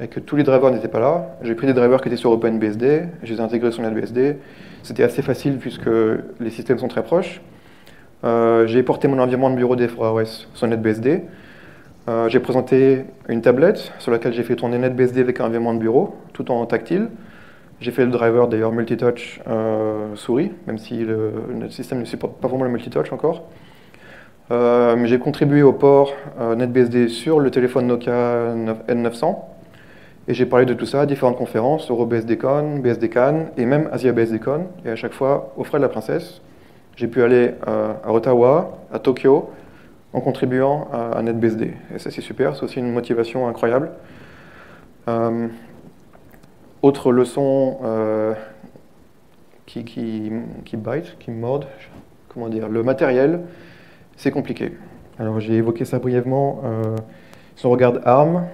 et que tous les drivers n'étaient pas là, j'ai pris des drivers qui étaient sur OpenBSD, je les ai intégrés sur NetBSD. C'était assez facile puisque les systèmes sont très proches. j'ai porté mon environnement de bureau des OS sur NetBSD. Euh, j'ai présenté une tablette sur laquelle j'ai fait tourner NetBSD avec un environnement de bureau, tout en tactile. J'ai fait le driver d'ailleurs multitouch euh, souris, même si le, système ne supporte pas vraiment le multitouch encore. Euh, j'ai contribué au port NetBSD sur le téléphone Nokia N900. Et j'ai parlé de tout ça à différentes conférences, EuroBSDCon, BSDCAN et même AsiaBSDCon. Et à chaque fois, au frais de la princesse, j'ai pu aller à Ottawa, à Tokyo, en contribuant à, NetBSD. Et ça, c'est super, c'est aussi une motivation incroyable. Euh, autre leçon euh, qui, bite, qui mord, comment dire, le matériel, c'est compliqué. Alors j'ai évoqué ça brièvement. Euh, si on regarde ARM,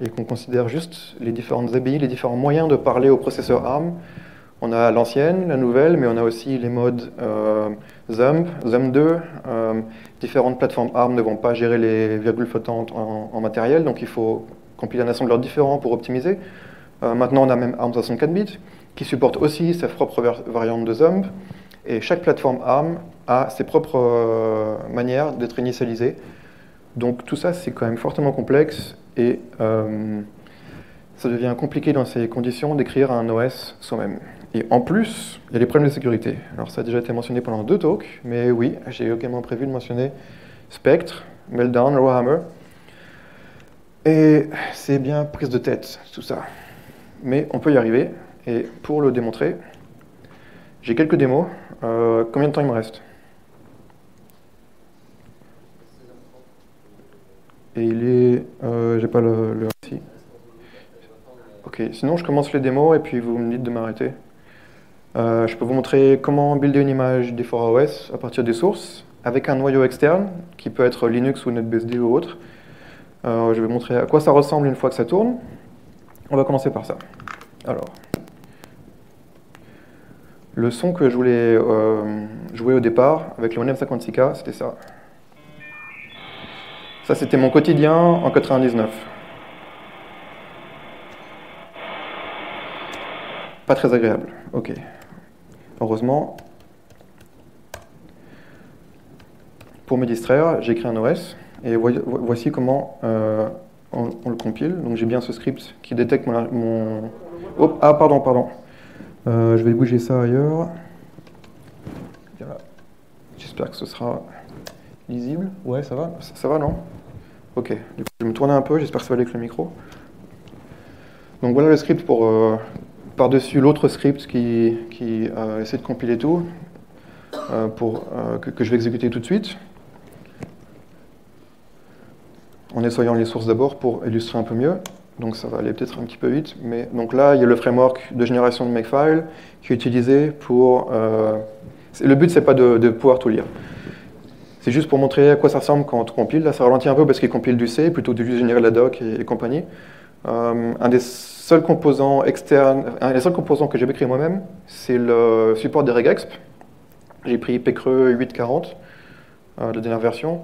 et qu'on considère juste les différentes ABI, les différents moyens de parler au processeur ARM, on a l'ancienne, la nouvelle, mais on a aussi les modes euh, ZUMP, ZUMP2. Euh, différentes plateformes ARM ne vont pas gérer les virgules flottantes en, matériel, donc il faut compiler un assembleur différent pour optimiser. Euh, maintenant, on a même ARM 64 bits, qui supporte aussi sa propre variante de ZUMP. Et chaque plateforme ARM a ses propres manières d'être initialisée. Donc tout ça, c'est quand même fortement complexe et ça devient compliqué dans ces conditions d'écrire un OS soi-même. Et en plus, il y a les problèmes de sécurité. Alors ça a déjà été mentionné pendant deux talks, mais oui, j'ai également prévu de mentionner Spectre, Meltdown, Warhammer. Et c'est bien prise de tête, tout ça. Mais on peut y arriver. Et pour le démontrer, j'ai quelques démos. Euh, combien de temps il me reste? Et il est... Euh, j'ai pas le, le... Ok, sinon je commence les démos et puis vous me dites de m'arrêter. Euh, je peux vous montrer comment builder une image des 4OS à partir des sources avec un noyau externe qui peut être Linux ou NetBSD ou autre. Euh, je vais montrer à quoi ça ressemble une fois que ça tourne. On va commencer par ça. Alors, le son que je voulais euh, jouer au départ avec le ONM56K, c'était ça. Ça, c'était mon quotidien en 99. Pas très agréable. Ok. Heureusement, pour me distraire, j'ai écrit un OS et voici comment euh, on, le compile. Donc j'ai bien ce script qui détecte mon... ah, pardon, pardon. Euh, je vais bouger ça ailleurs. J'espère que ce sera lisible. Ouais, ça va ça, va, non? Ok. je vais me tourner un peu, j'espère que ça va avec le micro. Donc voilà le script pour euh, par-dessus l'autre script qui, euh, essaie de compiler tout, euh, pour, euh, que, je vais exécuter tout de suite, en nettoyant les sources d'abord pour illustrer un peu mieux. Donc ça va aller peut-être un petit peu vite, mais donc là, il y a le framework de génération de Makefile qui est utilisé pour... le but, c'est pas de, pouvoir tout lire. C'est juste pour montrer à quoi ça ressemble quand on compile. Là, ça ralentit un peu parce qu'il compile du C plutôt que de générer la doc et, et compagnie. un des seul composant externe, seuls composants que j'ai écrit moi-même, c'est le support des regexp. J'ai pris pcreux 840, euh, la dernière version.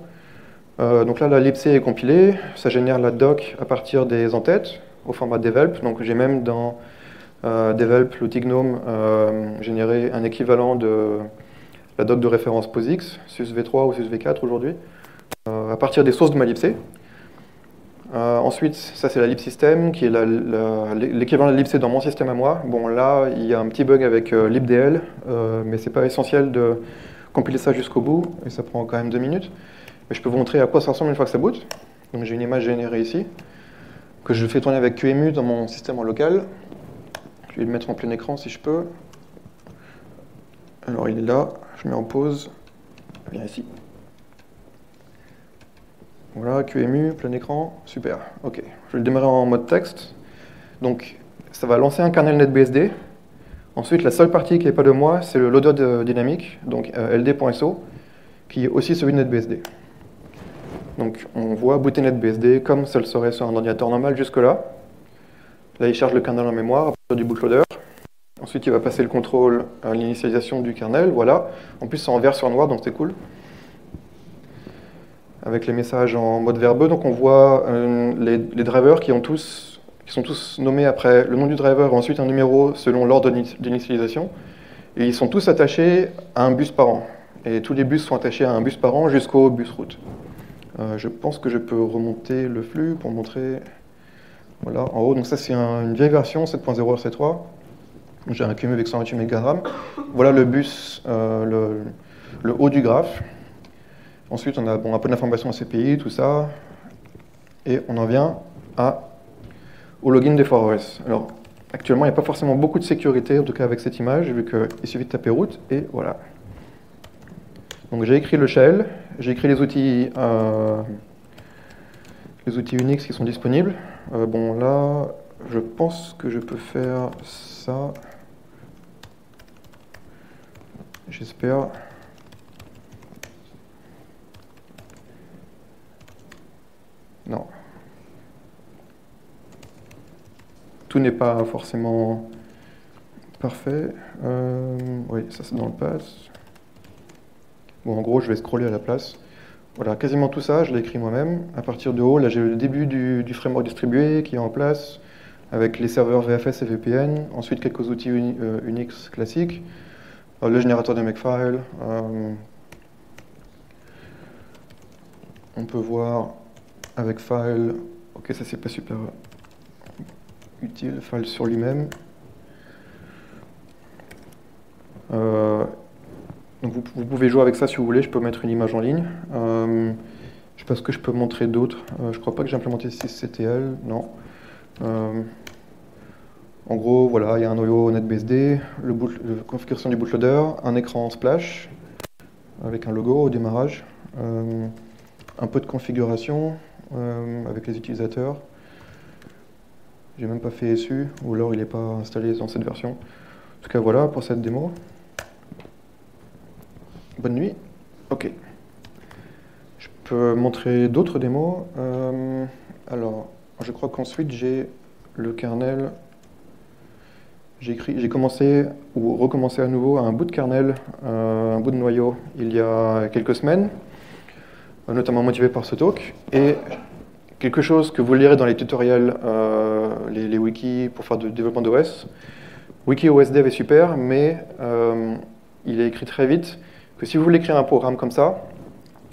Euh, donc là, la libc est compilée, ça génère la doc à partir des entêtes au format develop. Donc j'ai même dans euh, develop, l'outil GNOME, euh, généré un équivalent de la doc de référence POSIX, SUSV3 ou SUSV4 aujourd'hui, à partir des sources de ma libc. Euh, ensuite, ça c'est la libsystem, qui est l'équivalent de libc dans mon système à moi. Bon, là, il y a un petit bug avec euh, libdl, euh, mais c'est pas essentiel de compiler ça jusqu'au bout, et ça prend quand même deux minutes. Mais je peux vous montrer à quoi ça ressemble une fois que ça boot. Donc j'ai une image générée ici, que je fais tourner avec QEMU dans mon système en local. Je vais le mettre en plein écran si je peux. Alors il est là, je mets en pause, viens ici. Voilà, QEMU, plein écran, super. Ok, je vais le démarrer en mode texte. Donc, ça va lancer un kernel NetBSD. Ensuite, la seule partie qui n'est pas de moi, c'est le loader de dynamique, donc euh, ld.so, qui est aussi celui de NetBSD. Donc, on voit booter NetBSD comme ça le serait sur un ordinateur normal jusque-là. Là, il charge le kernel en mémoire à partir du bootloader. Ensuite, il va passer le contrôle à l'initialisation du kernel, voilà. En plus, c'est en vert sur noir, donc c'est cool avec les messages en mode verbeux. Donc on voit euh, les, drivers qui, sont tous nommés après le nom du driver ensuite un numéro selon l'ordre d'initialisation. Et ils sont tous attachés à un bus par an. Et tous les bus sont attachés à un bus par an jusqu'au bus route. Euh, je pense que je peux remonter le flux pour montrer. Voilà, en haut, donc ça c'est une vieille version 7.0 RC3. J'ai un QEMU avec 128 MB. Voilà le bus, euh, le haut du graphe. Ensuite, on a bon, un peu d'informations CPI, tout ça. Et on en vient à, au login des 4OS. Alors, actuellement, il n'y a pas forcément beaucoup de sécurité, en tout cas avec cette image, vu qu'il suffit de taper route, et voilà. Donc j'ai écrit le shell, j'ai écrit les outils, euh, les outils Unix qui sont disponibles. Euh, bon, là, je pense que je peux faire ça. J'espère. Non. tout n'est pas forcément parfait. Euh, oui, ça c'est dans le pass. Bon, en gros, je vais scroller à la place. Voilà, quasiment tout ça, je l'ai écrit moi-même. À partir de haut, là j'ai le début du, framework distribué qui est en place, avec les serveurs VFS et VPN. Ensuite, quelques outils euh, Unix classiques. Euh, le générateur de Makefile. on peut voir avec file, ok ça c'est pas super utile, file sur lui-même. Euh, donc vous, pouvez jouer avec ça si vous voulez, je peux mettre une image en ligne. Euh, je ce que je peux montrer d'autre. Euh, je crois pas que j'ai implémenté 6CTL, non. en gros, voilà, il y a un noyau NetBSD, la configuration du bootloader, un écran splash avec un logo au démarrage, un peu de configuration avec les utilisateurs. J'ai même pas fait SU, ou alors il n'est pas installé dans cette version. En tout cas, voilà pour cette démo. Bonne nuit. Ok. Je peux montrer d'autres démos. Euh, alors, je crois qu'ensuite j'ai le kernel. J'ai commencé ou recommencé à nouveau un bout de kernel, euh, un bout de noyau il y a quelques semaines, notamment motivé par ce talk. Et quelque chose que vous lirez dans les tutoriels, euh, les, wikis pour faire du développement d'OS. Wiki OS Dev est super, mais il est écrit très vite que si vous voulez écrire un programme comme ça,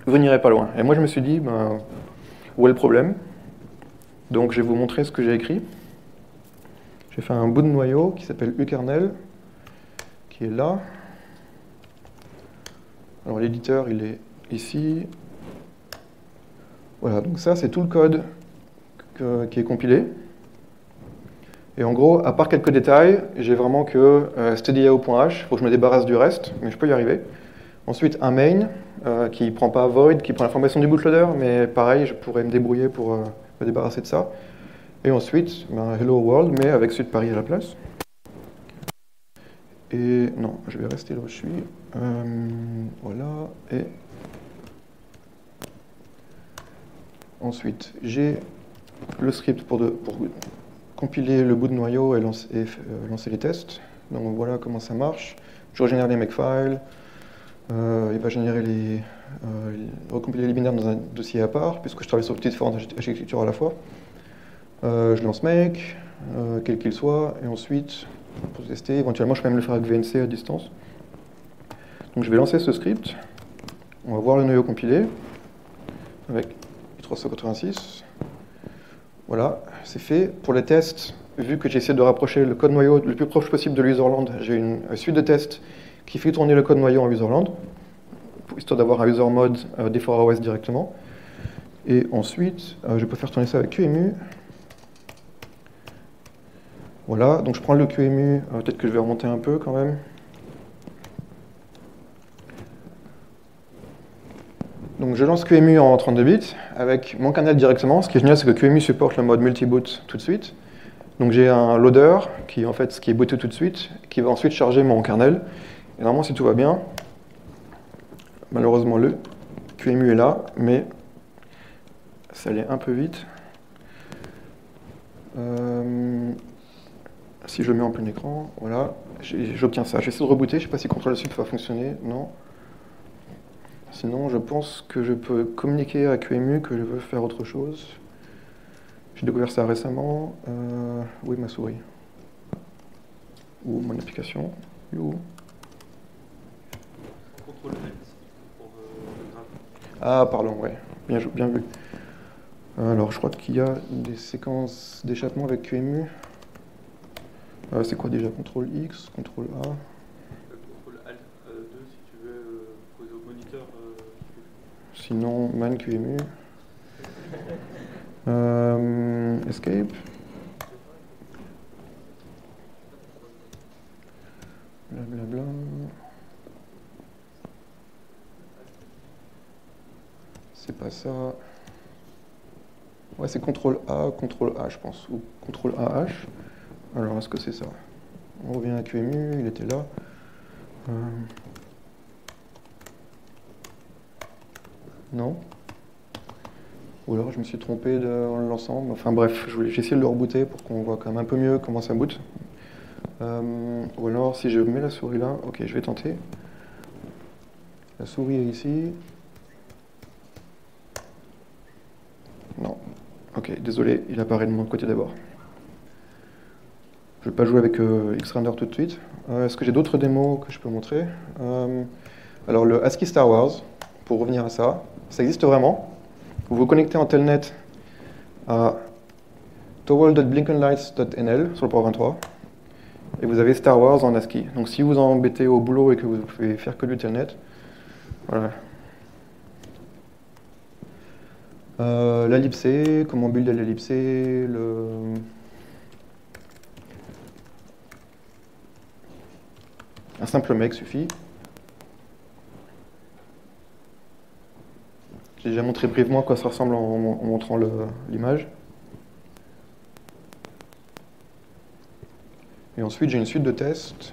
vous n'irez pas loin. Et moi, je me suis dit, ben, où est le problème? Donc, je vais vous montrer ce que j'ai écrit. J'ai fait un bout de noyau qui s'appelle ukernel, qui est là. Alors, l'éditeur, il est ici. Voilà, donc ça, c'est tout le code qui est compilé. Et en gros, à part quelques détails, j'ai vraiment que euh, stdio.h, il faut que je me débarrasse du reste, mais je peux y arriver. Ensuite, un main euh, qui ne prend pas void, qui prend l'information du bootloader, mais pareil, je pourrais me débrouiller pour euh, me débarrasser de ça. Et ensuite, ben, hello world, mais avec Sud Paris à la place. Et non, je vais rester là où je suis. Euh, voilà. Et ensuite, j'ai le script pour, compiler le bout de noyau et lancer, et lancer les tests. Donc voilà comment ça marche. Je régénère les makefiles. Euh, il va générer les, euh, recompiler les binaires dans un dossier à part, puisque je travaille sur différentes architectures à la fois. Euh, je lance make, quel qu'il soit, et ensuite, pour tester, éventuellement, je peux même le faire avec VNC à distance. Donc je vais lancer ce script. On va voir le noyau compilé avec i386. Voilà, c'est fait. Pour les tests, vu que j'ai essayé de rapprocher le code noyau le plus proche possible de l'userland, j'ai une suite de tests qui fait tourner le code noyau en userland, histoire d'avoir un user mode euh, OS directement. Et ensuite, euh, je peux faire tourner ça avec QEMU. Voilà, donc je prends le QEMU, euh, peut-être que je vais remonter un peu quand même. Donc je lance QEMU en 32 bits avec mon kernel directement. Ce qui est génial, c'est que QEMU supporte le mode multi-boot tout de suite. Donc j'ai un loader qui en fait qui est booté tout de suite, qui va ensuite charger mon kernel. Et normalement, si tout va bien, malheureusement, le QEMU est là, mais ça allait un peu vite. Euh, si je le mets en plein écran, voilà, j'obtiens ça. Je vais essayer de rebooter, je ne sais pas si CTRL SUP va fonctionner, non. Sinon, je pense que je peux communiquer à QEMU que je veux faire autre chose. J'ai découvert ça récemment. Euh, où est ma souris Ou mon application ah, pardon, ouais. Bien, bien vu. Alors, je crois qu'il y a des séquences d'échappement avec QEMU. Euh, c'est quoi déjà? CTRL X, CTRL A CTRL Alt 2 si tu veux poser au moniteur. Sinon, man QEMU. Euh, escape. Blablabla. C'est pas ça. Ouais, c'est CTRL A, CTRL A, je pense, ou CTRL AH. Alors, est-ce que c'est ça? On revient à QEMU, il était là. Euh. Non Ou alors je me suis trompé de, en le lançant. Enfin bref, j'ai essayé de le rebooter pour qu'on voit quand même un peu mieux comment ça boot. Euh, ou alors si je mets la souris là, ok, je vais tenter. La souris est ici. Non. Ok, désolé, il apparaît de mon côté d'abord. Je ne vais pas jouer avec euh, Xrender tout de suite. Euh, est-ce que j'ai d'autres démos que je peux montrer? Alors le ASCII Star Wars, pour revenir à ça, ça existe vraiment? Vous vous connectez en telnet à towel.blinkenlights.nl sur le port 23 et vous avez Star Wars en ASCII. Donc si vous embêtez au boulot et que vous pouvez faire que du telnet, voilà. Euh, libc, comment builder la libc, le... Un simple make suffit. J'ai déjà montré brièvement à quoi ça ressemble en, montrant l'image. Et ensuite, j'ai une suite de tests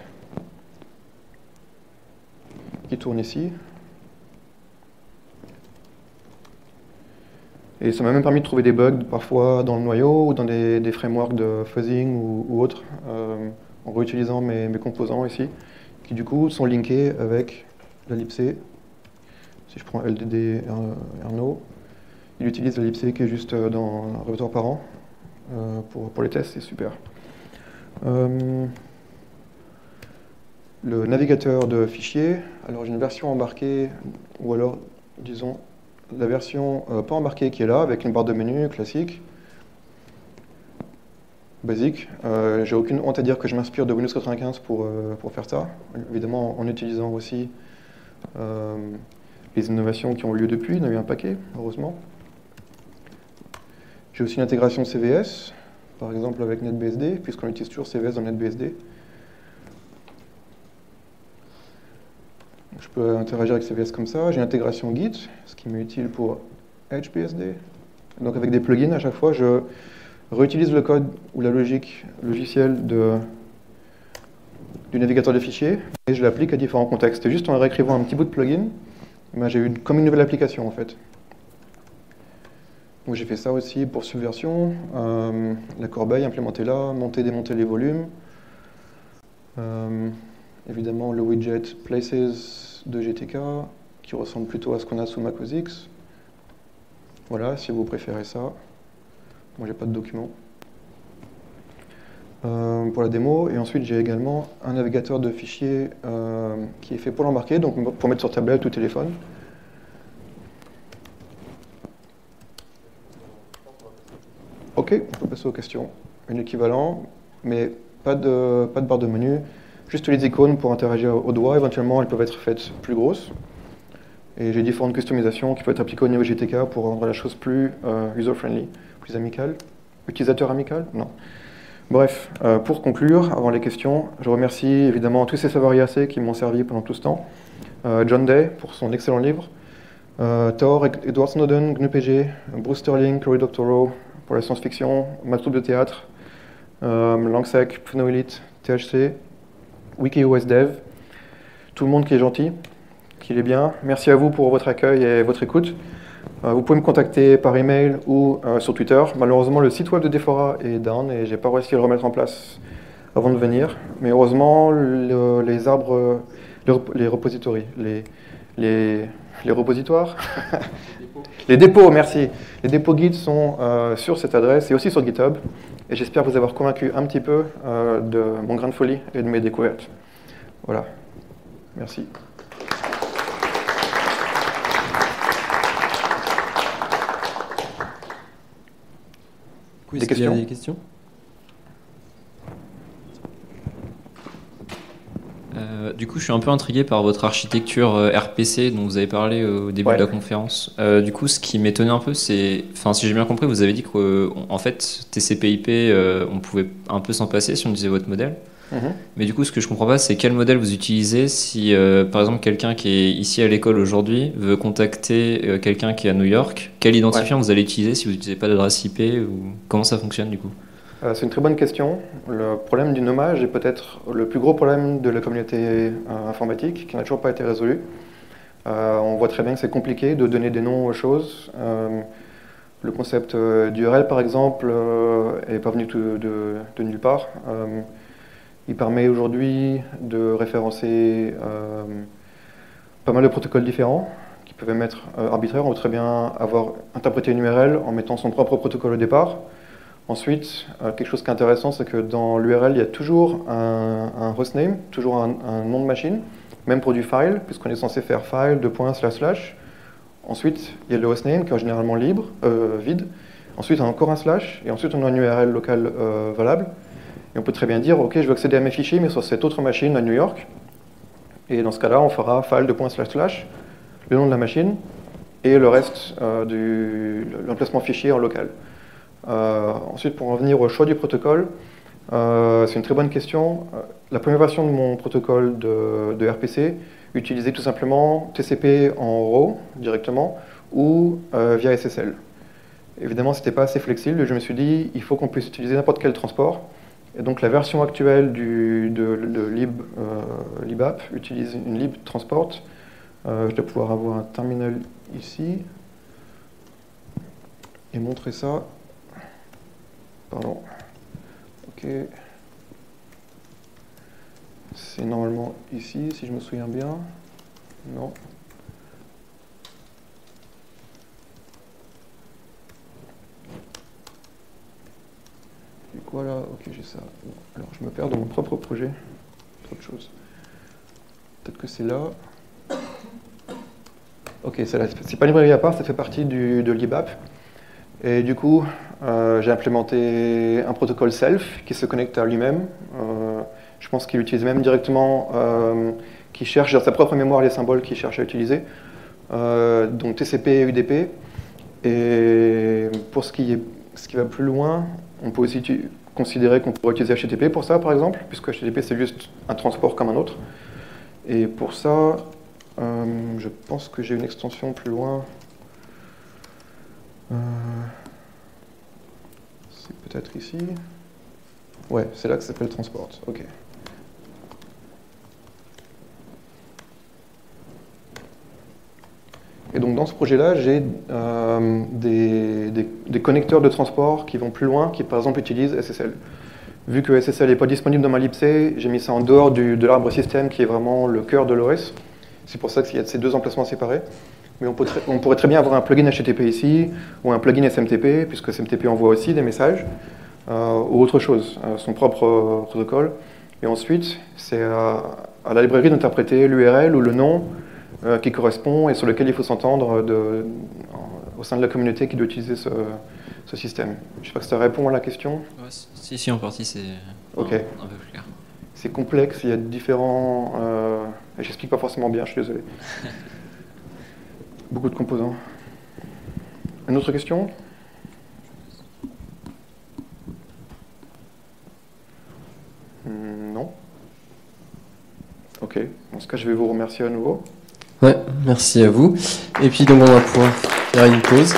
qui tourne ici. Et ça m'a même permis de trouver des bugs parfois dans le noyau ou dans des, frameworks de fuzzing ou, autres, euh, en réutilisant mes, mes, composants ici, qui du coup sont linkés avec la libc si je prends LDD Erno, il utilise la libc qui est juste euh, dans un répertoire parent. Euh, pour, pour, les tests, c'est super. Euh, le navigateur de fichiers, alors j'ai une version embarquée, ou alors, disons, la version pas embarquée qui est là, avec une barre de menu classique, basique. j'ai aucune honte à dire que je m'inspire de Windows 95 pour, pour faire ça, évidemment en utilisant aussi les innovations qui ont eu lieu depuis, il y en a eu un paquet, heureusement. J'ai aussi une intégration CVS, par exemple avec NetBSD, puisqu'on utilise toujours CVS dans NetBSD. Je peux interagir avec CVS comme ça. J'ai une intégration Git, ce qui m'est utile pour HBSD. Donc avec des plugins, à chaque fois, je réutilise le code ou la logique logicielle du navigateur de fichiers et je l'applique à différents contextes. juste en réécrivant un petit bout de plugin, j'ai eu comme une nouvelle application en fait. Donc j'ai fait ça aussi pour Subversion, euh, la corbeille implémentée là, monter, démonter les volumes. Euh, évidemment le widget Places de GTK, qui ressemble plutôt à ce qu'on a sous Mac OS X. Voilà, si vous préférez ça. Moi j'ai pas de document. Euh, pour la démo. Et ensuite, j'ai également un navigateur de fichiers euh, qui est fait pour l'embarquer, donc pour mettre sur tablette ou téléphone. Ok, on peut passer aux questions. Un équivalent, mais pas de, pas de barre de menu, juste les icônes pour interagir au doigt. Éventuellement, elles peuvent être faites plus grosses. Et j'ai différentes customisations qui peuvent être appliquées au niveau GTK pour rendre la chose plus euh, user-friendly, plus amicale. Utilisateur amical? Non. Bref, euh, pour conclure, avant les questions, je remercie évidemment tous ces Savariacés qui m'ont servi pendant tout ce temps. Euh, John Day pour son excellent livre, euh, Thor, Edward Snowden, GNU-PG, Bruce Sterling, Cory Doctorow pour la science-fiction, ma troupe de théâtre, Langsec, Pnoelite, THC, WikiOSDev, tout le monde qui est gentil, qui est bien. Merci à vous pour votre accueil et votre écoute. Euh, vous pouvez me contacter par email ou euh, sur Twitter. Malheureusement, le site web de Defora est down et j'ai pas réussi à le remettre en place avant de venir. Mais heureusement, les arbres, les, repositories, les, les, les repositoires, les dépôts, merci. Les dépôts guides sont euh, sur cette adresse et aussi sur GitHub. Et j'espère vous avoir convaincu un petit peu de mon grain de folie et de mes découvertes. Voilà. Merci. Des questions, des questions euh, du coup, je suis un peu intrigué par votre architecture euh, RPC dont vous avez parlé au début de la conférence. Euh, du coup, ce qui m'étonnait un peu, c'est, enfin, si j'ai bien compris, vous avez dit qu'en fait, TCP/IP, on pouvait un peu s'en passer si on disait votre modèle. Mhm. Mais du coup, ce que je comprends pas, c'est quel modèle vous utilisez si, euh, par exemple, quelqu'un qui est ici à l'école aujourd'hui veut contacter euh, quelqu'un qui est à New York. Quel identifiant vous allez utiliser si vous n'utilisez pas d'adresse IP ou comment ça fonctionne du coup? Euh, C'est une très bonne question. Le problème du nommage est peut-être le plus gros problème de la communauté informatique qui n'a toujours pas été résolu. on voit très bien que c'est compliqué de donner des noms aux choses. Le concept d'URL, par exemple, n'est pas venu de, de, nulle part. Il permet aujourd'hui de référencer pas mal de protocoles différents qui peuvent être arbitraires. On peut très bien avoir interprété une URL en mettant son propre protocole au départ. Ensuite, quelque chose qui est intéressant, c'est que dans l'URL, il y a toujours un, hostname, toujours un, un, nom de machine, même pour du file, puisqu'on est censé faire file, de points, slash, slash. Ensuite, il y a le hostname qui est généralement libre, euh, vide. Ensuite, on a encore un slash, et ensuite on a une URL locale euh, valable. Et on peut très bien dire, OK, je veux accéder à mes fichiers, mais sur cette autre machine à New York. Et dans ce cas-là, on fera file slash slash, le nom de la machine, et le reste euh, de l'emplacement fichier en local. ensuite, pour en venir au choix du protocole, c'est une très bonne question. La première version de mon protocole de, RPC utiliser tout simplement TCP en RAW directement ou euh, via SSL. Évidemment, ce n'était pas assez flexible. Je me suis dit, il faut qu'on puisse utiliser n'importe quel transport. Et donc la version actuelle du, de, lib, euh, libap utilise une lib transport. Euh, je dois pouvoir avoir un terminal ici et montrer ça. Pardon. Ok. C'est normalement ici, si je me souviens bien. Non. Du coup, là, ok, j'ai ça. Alors, je me perds dans mon propre projet. Trop de choses. Peut-être que c'est là. Ok, c'est pas une librairie à part, ça fait partie du, de l'IBAP. Et du coup, euh, j'ai implémenté un protocole self qui se connecte à lui-même. Euh, je pense qu'il utilise même directement, euh, qui cherche dans sa propre mémoire les symboles qu'il cherche à utiliser. Donc TCP et UDP. Et pour ce qui, est, ce qui va plus loin, on peut aussi considérer qu'on pourrait utiliser HTTP pour ça, par exemple, puisque HTTP c'est juste un transport comme un autre. Et pour ça, euh, je pense que j'ai une extension plus loin. c'est peut-être ici. Ouais, c'est là que ça s'appelle transport. Ok. Et donc dans ce projet-là, j'ai euh, des, connecteurs de transport qui vont plus loin, qui par exemple utilisent SSL. Vu que SSL n'est pas disponible dans ma libc, j'ai mis ça en dehors de l'arbre système qui est vraiment le cœur de l'OS. C'est pour ça qu'il y a ces deux emplacements séparés. Mais on, pourrait très bien avoir un plugin HTTP ici, ou un plugin SMTP, puisque SMTP envoie aussi des messages, euh, ou autre chose, euh, son propre protocole. Et ensuite, c'est à, la librairie d'interpréter l'URL ou le nom euh, qui correspond et sur lequel il faut s'entendre au sein de la communauté qui doit utiliser ce, système. Je ne sais pas si ça répond à la question. si, si, en partie, c'est un, peu plus clair. C'est complexe, il y a différents... Euh, J'explique pas forcément bien, je suis désolé. Beaucoup de composants. Une autre question? Hmm, Non Ok, dans ce cas, je vais vous remercier à nouveau. Ouais, merci à vous. Et puis donc on va pouvoir faire une pause.